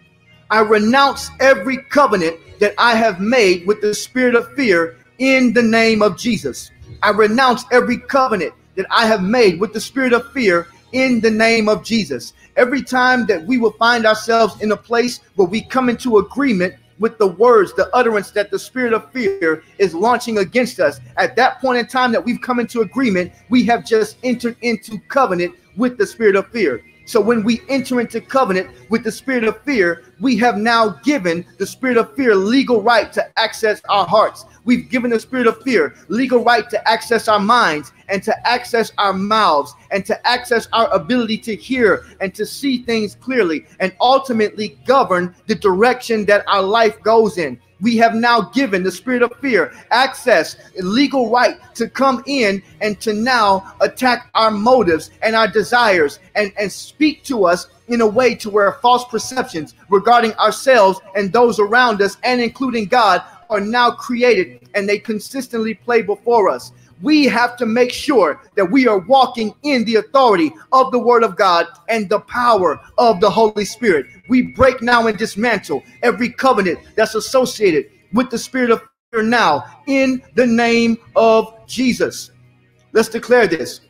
Speaker 1: I renounce every covenant that I have made with the spirit of fear in the name of Jesus. I renounce every covenant that I have made with the spirit of fear in the name of Jesus. Every time that we will find ourselves in a place where we come into agreement with the words, the utterance that the spirit of fear is launching against us, at that point in time that we've come into agreement, we have just entered into covenant with the spirit of fear. So when we enter into covenant with the spirit of fear, we have now given the spirit of fear legal right to access our hearts. We've given the spirit of fear legal right to access our minds and to access our mouths and to access our ability to hear and to see things clearly and ultimately govern the direction that our life goes in we have now given the spirit of fear access, legal right to come in and to now attack our motives and our desires and, and speak to us in a way to where false perceptions regarding ourselves and those around us and including God are now created and they consistently play before us we have to make sure that we are walking in the authority of the Word of God and the power of the Holy Spirit. We break now and dismantle every covenant that's associated with the spirit of fear now in the name of Jesus. Let's declare this.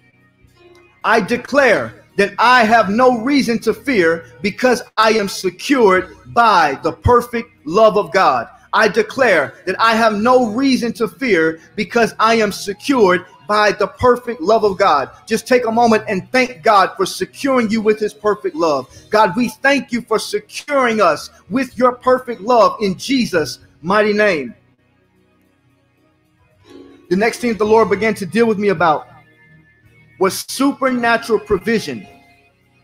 Speaker 1: I declare that I have no reason to fear because I am secured by the perfect love of God. I declare that I have no reason to fear because I am secured by the perfect love of God. Just take a moment and thank God for securing you with his perfect love. God, we thank you for securing us with your perfect love in Jesus' mighty name. The next thing the Lord began to deal with me about was supernatural provision.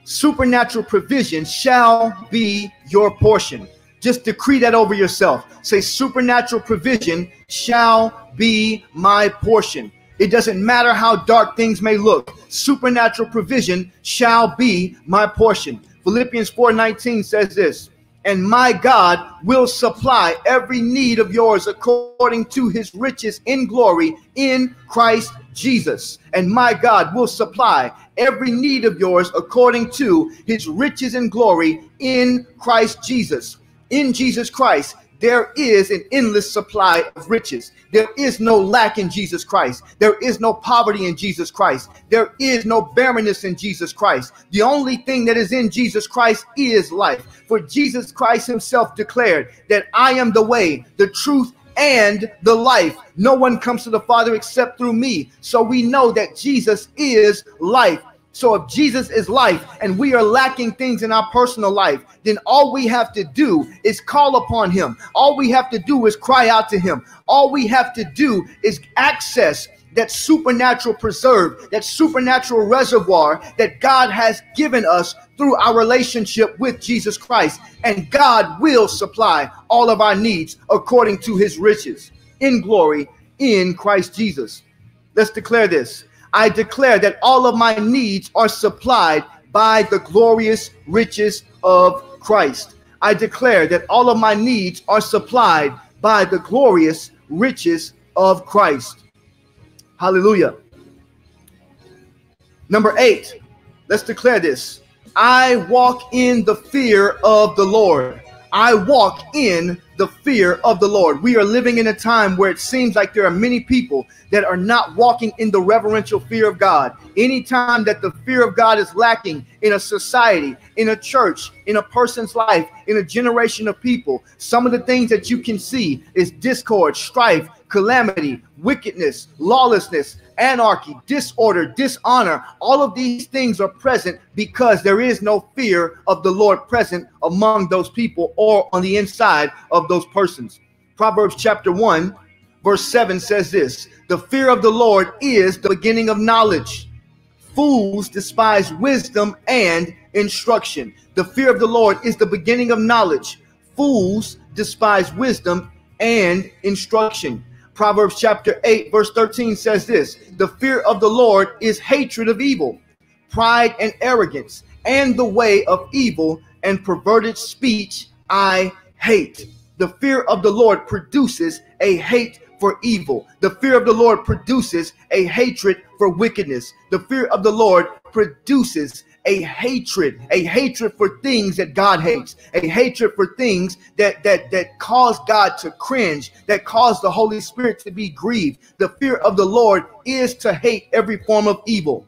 Speaker 1: Supernatural provision shall be your portion. Just decree that over yourself. Say, supernatural provision shall be my portion. It doesn't matter how dark things may look. Supernatural provision shall be my portion. Philippians 4:19 says this, and my God will supply every need of yours according to his riches in glory in Christ Jesus. And my God will supply every need of yours according to his riches and glory in Christ Jesus in Jesus Christ, there is an endless supply of riches. There is no lack in Jesus Christ. There is no poverty in Jesus Christ. There is no barrenness in Jesus Christ. The only thing that is in Jesus Christ is life. For Jesus Christ himself declared that I am the way, the truth, and the life. No one comes to the Father except through me. So we know that Jesus is life. So if Jesus is life and we are lacking things in our personal life, then all we have to do is call upon him. All we have to do is cry out to him. All we have to do is access that supernatural preserve, that supernatural reservoir that God has given us through our relationship with Jesus Christ. And God will supply all of our needs according to his riches in glory in Christ Jesus. Let's declare this. I declare that all of my needs are supplied by the glorious riches of Christ. I declare that all of my needs are supplied by the glorious riches of Christ. Hallelujah. Number eight, let's declare this. I walk in the fear of the Lord. I walk in the fear of the Lord. We are living in a time where it seems like there are many people that are not walking in the reverential fear of God. Anytime that the fear of God is lacking in a society, in a church, in a person's life, in a generation of people, some of the things that you can see is discord, strife, calamity, wickedness, lawlessness, anarchy, disorder, dishonor. All of these things are present because there is no fear of the Lord present among those people or on the inside of those persons. Proverbs chapter 1, verse 7 says this The fear of the Lord is the beginning of knowledge. Fools despise wisdom and instruction. The fear of the Lord is the beginning of knowledge. Fools despise wisdom and instruction. Proverbs chapter 8, verse 13 says this The fear of the Lord is hatred of evil, pride and arrogance, and the way of evil and perverted speech I hate. The fear of the Lord produces a hate for evil. The fear of the Lord produces a hatred for wickedness. The fear of the Lord produces a hatred, a hatred for things that God hates, a hatred for things that that that cause God to cringe, that cause the Holy Spirit to be grieved. The fear of the Lord is to hate every form of evil.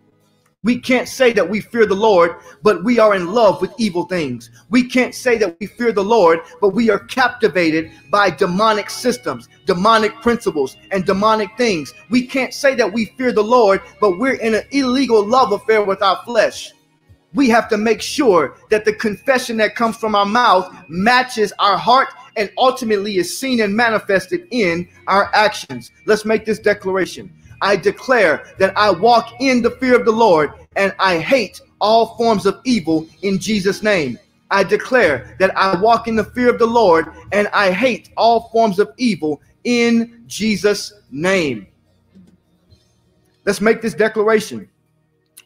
Speaker 1: We can't say that we fear the Lord, but we are in love with evil things. We can't say that we fear the Lord, but we are captivated by demonic systems, demonic principles, and demonic things. We can't say that we fear the Lord, but we're in an illegal love affair with our flesh we have to make sure that the confession that comes from our mouth matches our heart and ultimately is seen and manifested in our actions. Let's make this declaration. I declare that I walk in the fear of the Lord and I hate all forms of evil in Jesus' name. I declare that I walk in the fear of the Lord and I hate all forms of evil in Jesus' name. Let's make this declaration.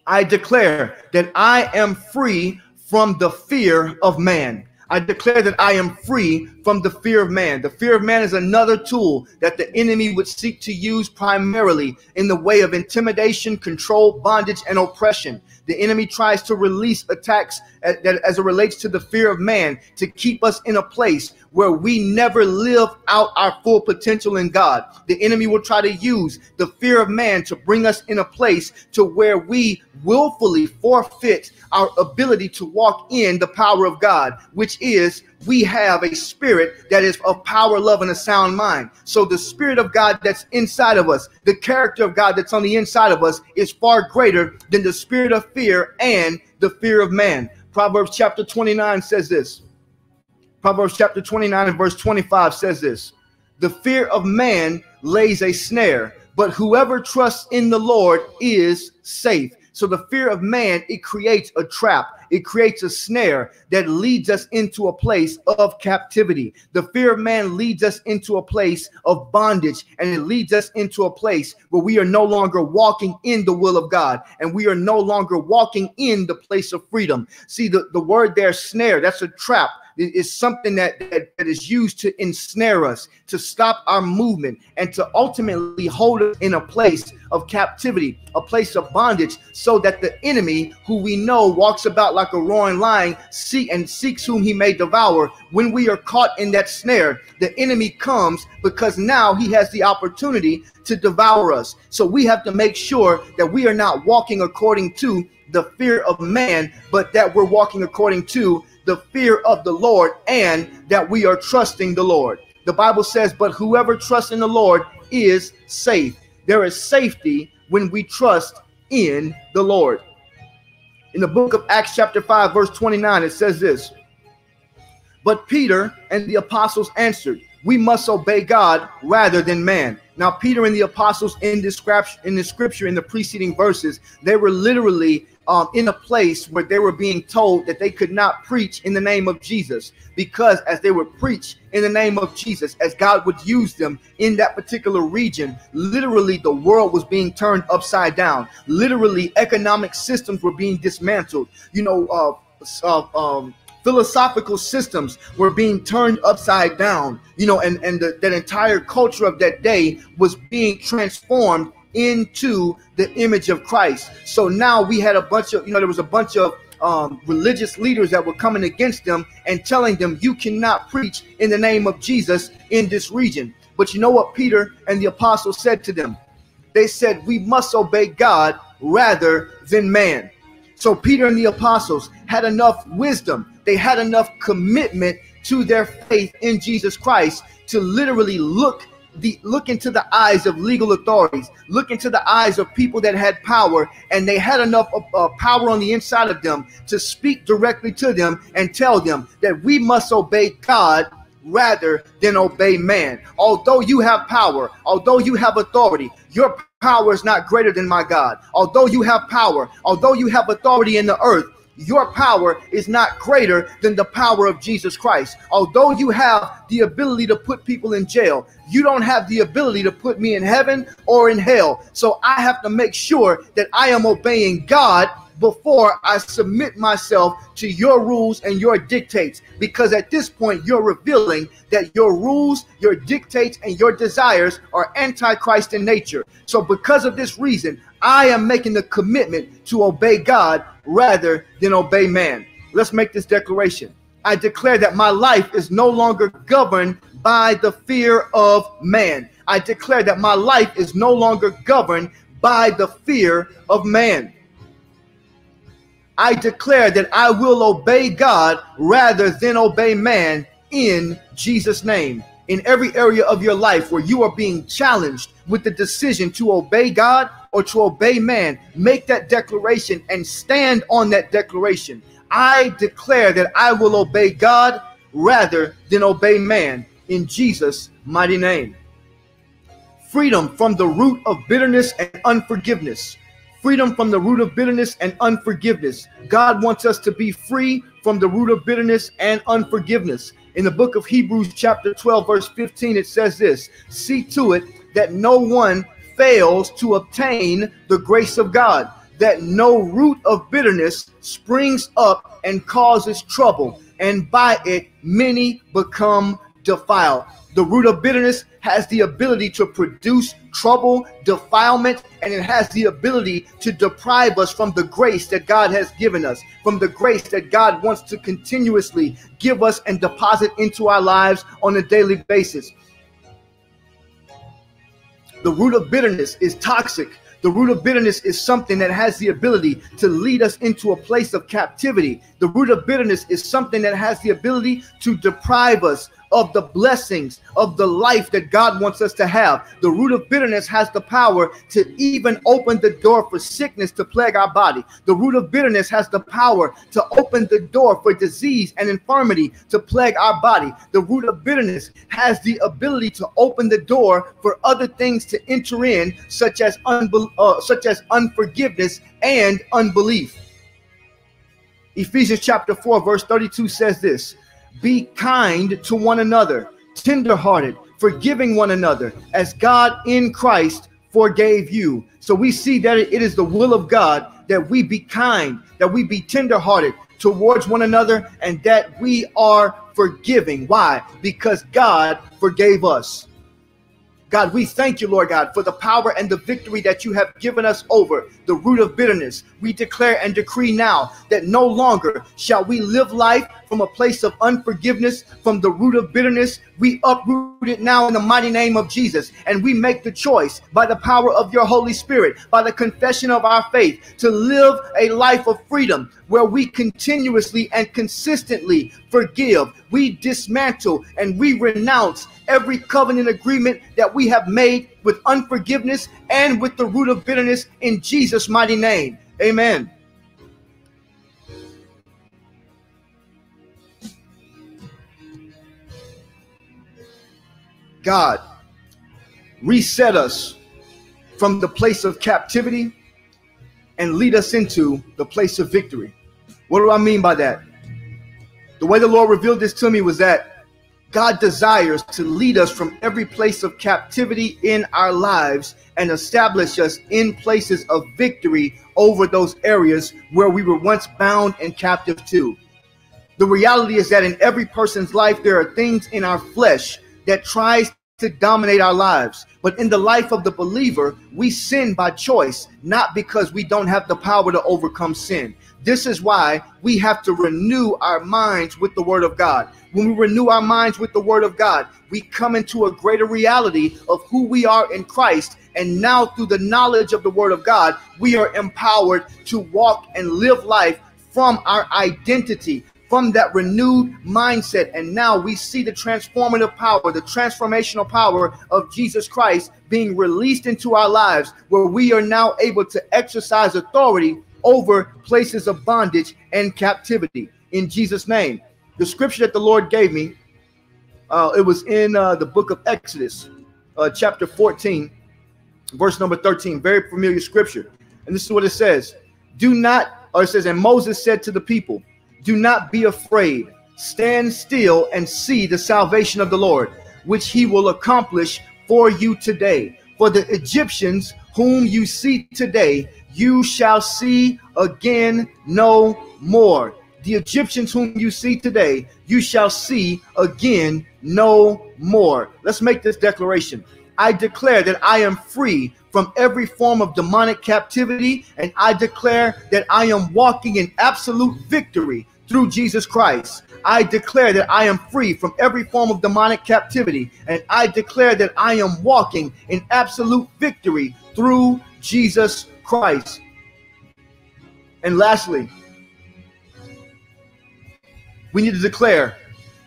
Speaker 1: I declare that I am free from the fear of man. I declare that I am free from the fear of man. The fear of man is another tool that the enemy would seek to use primarily in the way of intimidation, control, bondage, and oppression. The enemy tries to release attacks as, as it relates to the fear of man to keep us in a place where we never live out our full potential in God. The enemy will try to use the fear of man to bring us in a place to where we willfully forfeit our ability to walk in the power of God, which is we have a spirit that is of power, love, and a sound mind. So the spirit of God that's inside of us, the character of God that's on the inside of us is far greater than the spirit of fear and the fear of man. Proverbs chapter 29 says this. Proverbs chapter 29 and verse 25 says this The fear of man lays a snare, but whoever trusts in the Lord is safe. So the fear of man, it creates a trap. It creates a snare that leads us into a place of captivity. The fear of man leads us into a place of bondage and it leads us into a place where we are no longer walking in the will of God and we are no longer walking in the place of freedom. See, the, the word there, snare, that's a trap is something that, that, that is used to ensnare us, to stop our movement, and to ultimately hold us in a place of captivity, a place of bondage, so that the enemy, who we know walks about like a roaring lion, seek and seeks whom he may devour. When we are caught in that snare, the enemy comes because now he has the opportunity to devour us. So we have to make sure that we are not walking according to the fear of man, but that we're walking according to the fear of the Lord and that we are trusting the Lord. The Bible says, But whoever trusts in the Lord is safe. There is safety when we trust in the Lord. In the book of Acts, chapter 5, verse 29, it says this But Peter and the apostles answered, We must obey God rather than man. Now, Peter and the apostles in this, in the scripture, in the preceding verses, they were literally um, in a place where they were being told that they could not preach in the name of Jesus because as they would preach in the name of Jesus, as God would use them in that particular region, literally the world was being turned upside down. Literally, economic systems were being dismantled. You know, uh, uh, um, philosophical systems were being turned upside down you know and and the, that entire culture of that day was being transformed into the image of christ. So now we had a bunch of you know there was a bunch of um, religious leaders that were coming against them and telling them you cannot preach in the name of jesus in this region. But you know what peter and the apostles said to them? They said we must obey god rather than man. So Peter and the apostles had enough wisdom, they had enough commitment to their faith in Jesus Christ to literally look the look into the eyes of legal authorities, look into the eyes of people that had power, and they had enough uh, power on the inside of them to speak directly to them and tell them that we must obey God rather than obey man. Although you have power, although you have authority, your power is not greater than my God. Although you have power, although you have authority in the earth, your power is not greater than the power of Jesus Christ. Although you have the ability to put people in jail, you don't have the ability to put me in heaven or in hell. So I have to make sure that I am obeying God before I submit myself to your rules and your dictates. Because at this point, you're revealing that your rules, your dictates, and your desires are antichrist in nature. So, because of this reason, I am making the commitment to obey God rather than obey man. Let's make this declaration. I declare that my life is no longer governed by the fear of man. I declare that my life is no longer governed by the fear of man. I declare that I will obey God rather than obey man in Jesus' name. In every area of your life where you are being challenged with the decision to obey God or to obey man, make that declaration and stand on that declaration. I declare that I will obey God rather than obey man in Jesus' mighty name. Freedom from the root of bitterness and unforgiveness freedom from the root of bitterness and unforgiveness. God wants us to be free from the root of bitterness and unforgiveness. In the book of Hebrews, chapter 12, verse 15, it says this See to it that no one fails to obtain the grace of God, that no root of bitterness springs up and causes trouble, and by it many become defiled. The root of bitterness has the ability to produce trouble, defilement, and it has the ability to deprive us from the grace that God has given us, from the grace that God wants to continuously give us and deposit into our lives on a daily basis. The root of bitterness is toxic. The root of bitterness is something that has the ability to lead us into a place of captivity. The root of bitterness is something that has the ability to deprive us of the blessings of the life that God wants us to have. The root of bitterness has the power to even open the door for sickness to plague our body. The root of bitterness has the power to open the door for disease and infirmity to plague our body. The root of bitterness has the ability to open the door for other things to enter in, such as uh, such as unforgiveness and unbelief. Ephesians chapter 4 verse 32 says this be kind to one another, tenderhearted, forgiving one another, as God in Christ forgave you. So we see that it is the will of God that we be kind, that we be tenderhearted towards one another, and that we are forgiving. Why? Because God forgave us. God, we thank you, Lord God, for the power and the victory that you have given us over the root of bitterness. We declare and decree now that no longer shall we live life from a place of unforgiveness, from the root of bitterness. We uproot it now in the mighty name of Jesus. And we make the choice by the power of your Holy Spirit, by the confession of our faith, to live a life of freedom where we continuously and consistently forgive. We dismantle and we renounce every covenant agreement that we have made with unforgiveness and with the root of bitterness in Jesus' mighty name. Amen. God, reset us from the place of captivity and lead us into the place of victory. What do I mean by that? The way the Lord revealed this to me was that God desires to lead us from every place of captivity in our lives and establish us in places of victory over those areas where we were once bound and captive to. The reality is that in every person's life, there are things in our flesh that tries to dominate our lives. But in the life of the believer, we sin by choice, not because we don't have the power to overcome sin. This is why we have to renew our minds with the Word of God. When we renew our minds with the Word of God, we come into a greater reality of who we are in Christ. And now, through the knowledge of the Word of God, we are empowered to walk and live life from our identity, from that renewed mindset. And now we see the transformative power, the transformational power of Jesus Christ being released into our lives, where we are now able to exercise authority over places of bondage and captivity. In Jesus' name. The scripture that the Lord gave me, uh, it was in uh, the book of Exodus, uh, chapter 14, verse number 13. Very familiar scripture. And this is what it says Do not, or it says, and Moses said to the people, do not be afraid. Stand still and see the salvation of the Lord, which he will accomplish for you today. For the Egyptians whom you see today, you shall see again no more. The Egyptians whom you see today, you shall see again no more. Let's make this declaration. I declare that I am free from every form of demonic captivity, and I declare that I am walking in absolute victory through Jesus Christ. I declare that I am free from every form of demonic captivity, and I declare that I am walking in absolute victory through Jesus Christ. And lastly, we need to declare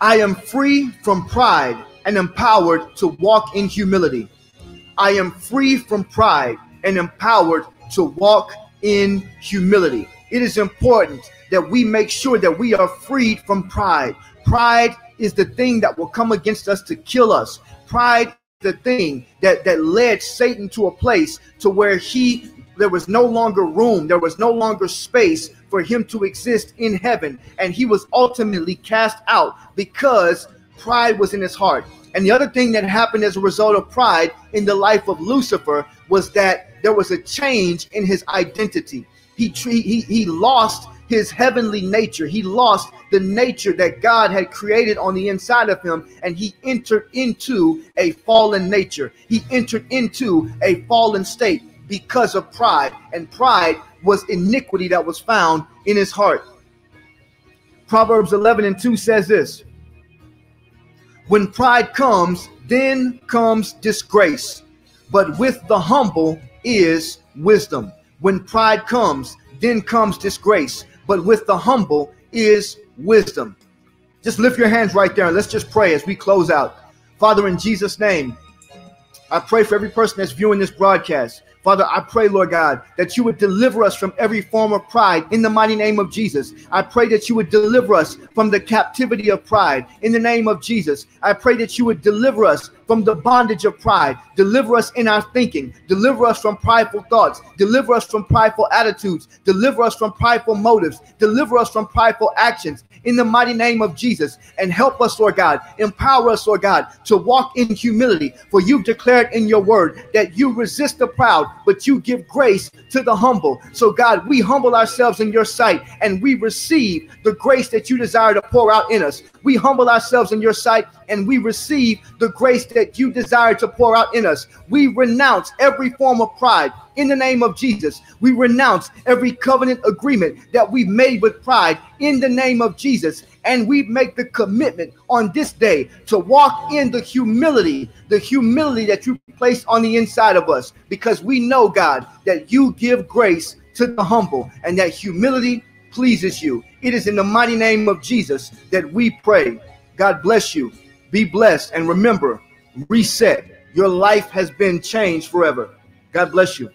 Speaker 1: I am free from pride and empowered to walk in humility. I am free from pride and empowered to walk in humility. It is important that we make sure that we are freed from pride. Pride is the thing that will come against us to kill us. Pride the thing that that led Satan to a place to where he there was no longer room, there was no longer space for him to exist in heaven, and he was ultimately cast out because pride was in his heart. And the other thing that happened as a result of pride in the life of Lucifer was that there was a change in his identity. He he he lost his heavenly nature. He lost the nature that God had created on the inside of him, and he entered into a fallen nature. He entered into a fallen state because of pride, and pride was iniquity that was found in his heart. Proverbs 11 and 2 says this When pride comes, then comes disgrace, but with the humble is wisdom. When pride comes, then comes disgrace, but with the humble is wisdom. Just lift your hands right there and let's just pray as we close out. Father, in Jesus' name, I pray for every person that's viewing this broadcast. Father, I pray, Lord God, that you would deliver us from every form of pride in the mighty name of Jesus. I pray that you would deliver us from the captivity of pride in the name of Jesus. I pray that you would deliver us from the bondage of pride. Deliver us in our thinking. Deliver us from prideful thoughts. Deliver us from prideful attitudes. Deliver us from prideful motives. Deliver us from prideful actions in the mighty name of Jesus. And help us, Lord God. Empower us, Lord God, to walk in humility. For you've declared in your word that you resist the proud, but you give grace to the humble. So, God, we humble ourselves in your sight and we receive the grace that you desire to pour out in us. We humble ourselves in your sight and we receive the grace that you desire to pour out in us. We renounce every form of pride in the name of Jesus. We renounce every covenant agreement that we've made with pride in the name of Jesus. And we make the commitment on this day to walk in the humility, the humility that you placed on the inside of us, because we know, God, that you give grace to the humble and that humility pleases you. It is in the mighty name of Jesus that we pray. God bless you. Be blessed. And remember, reset. Your life has been changed forever. God bless you.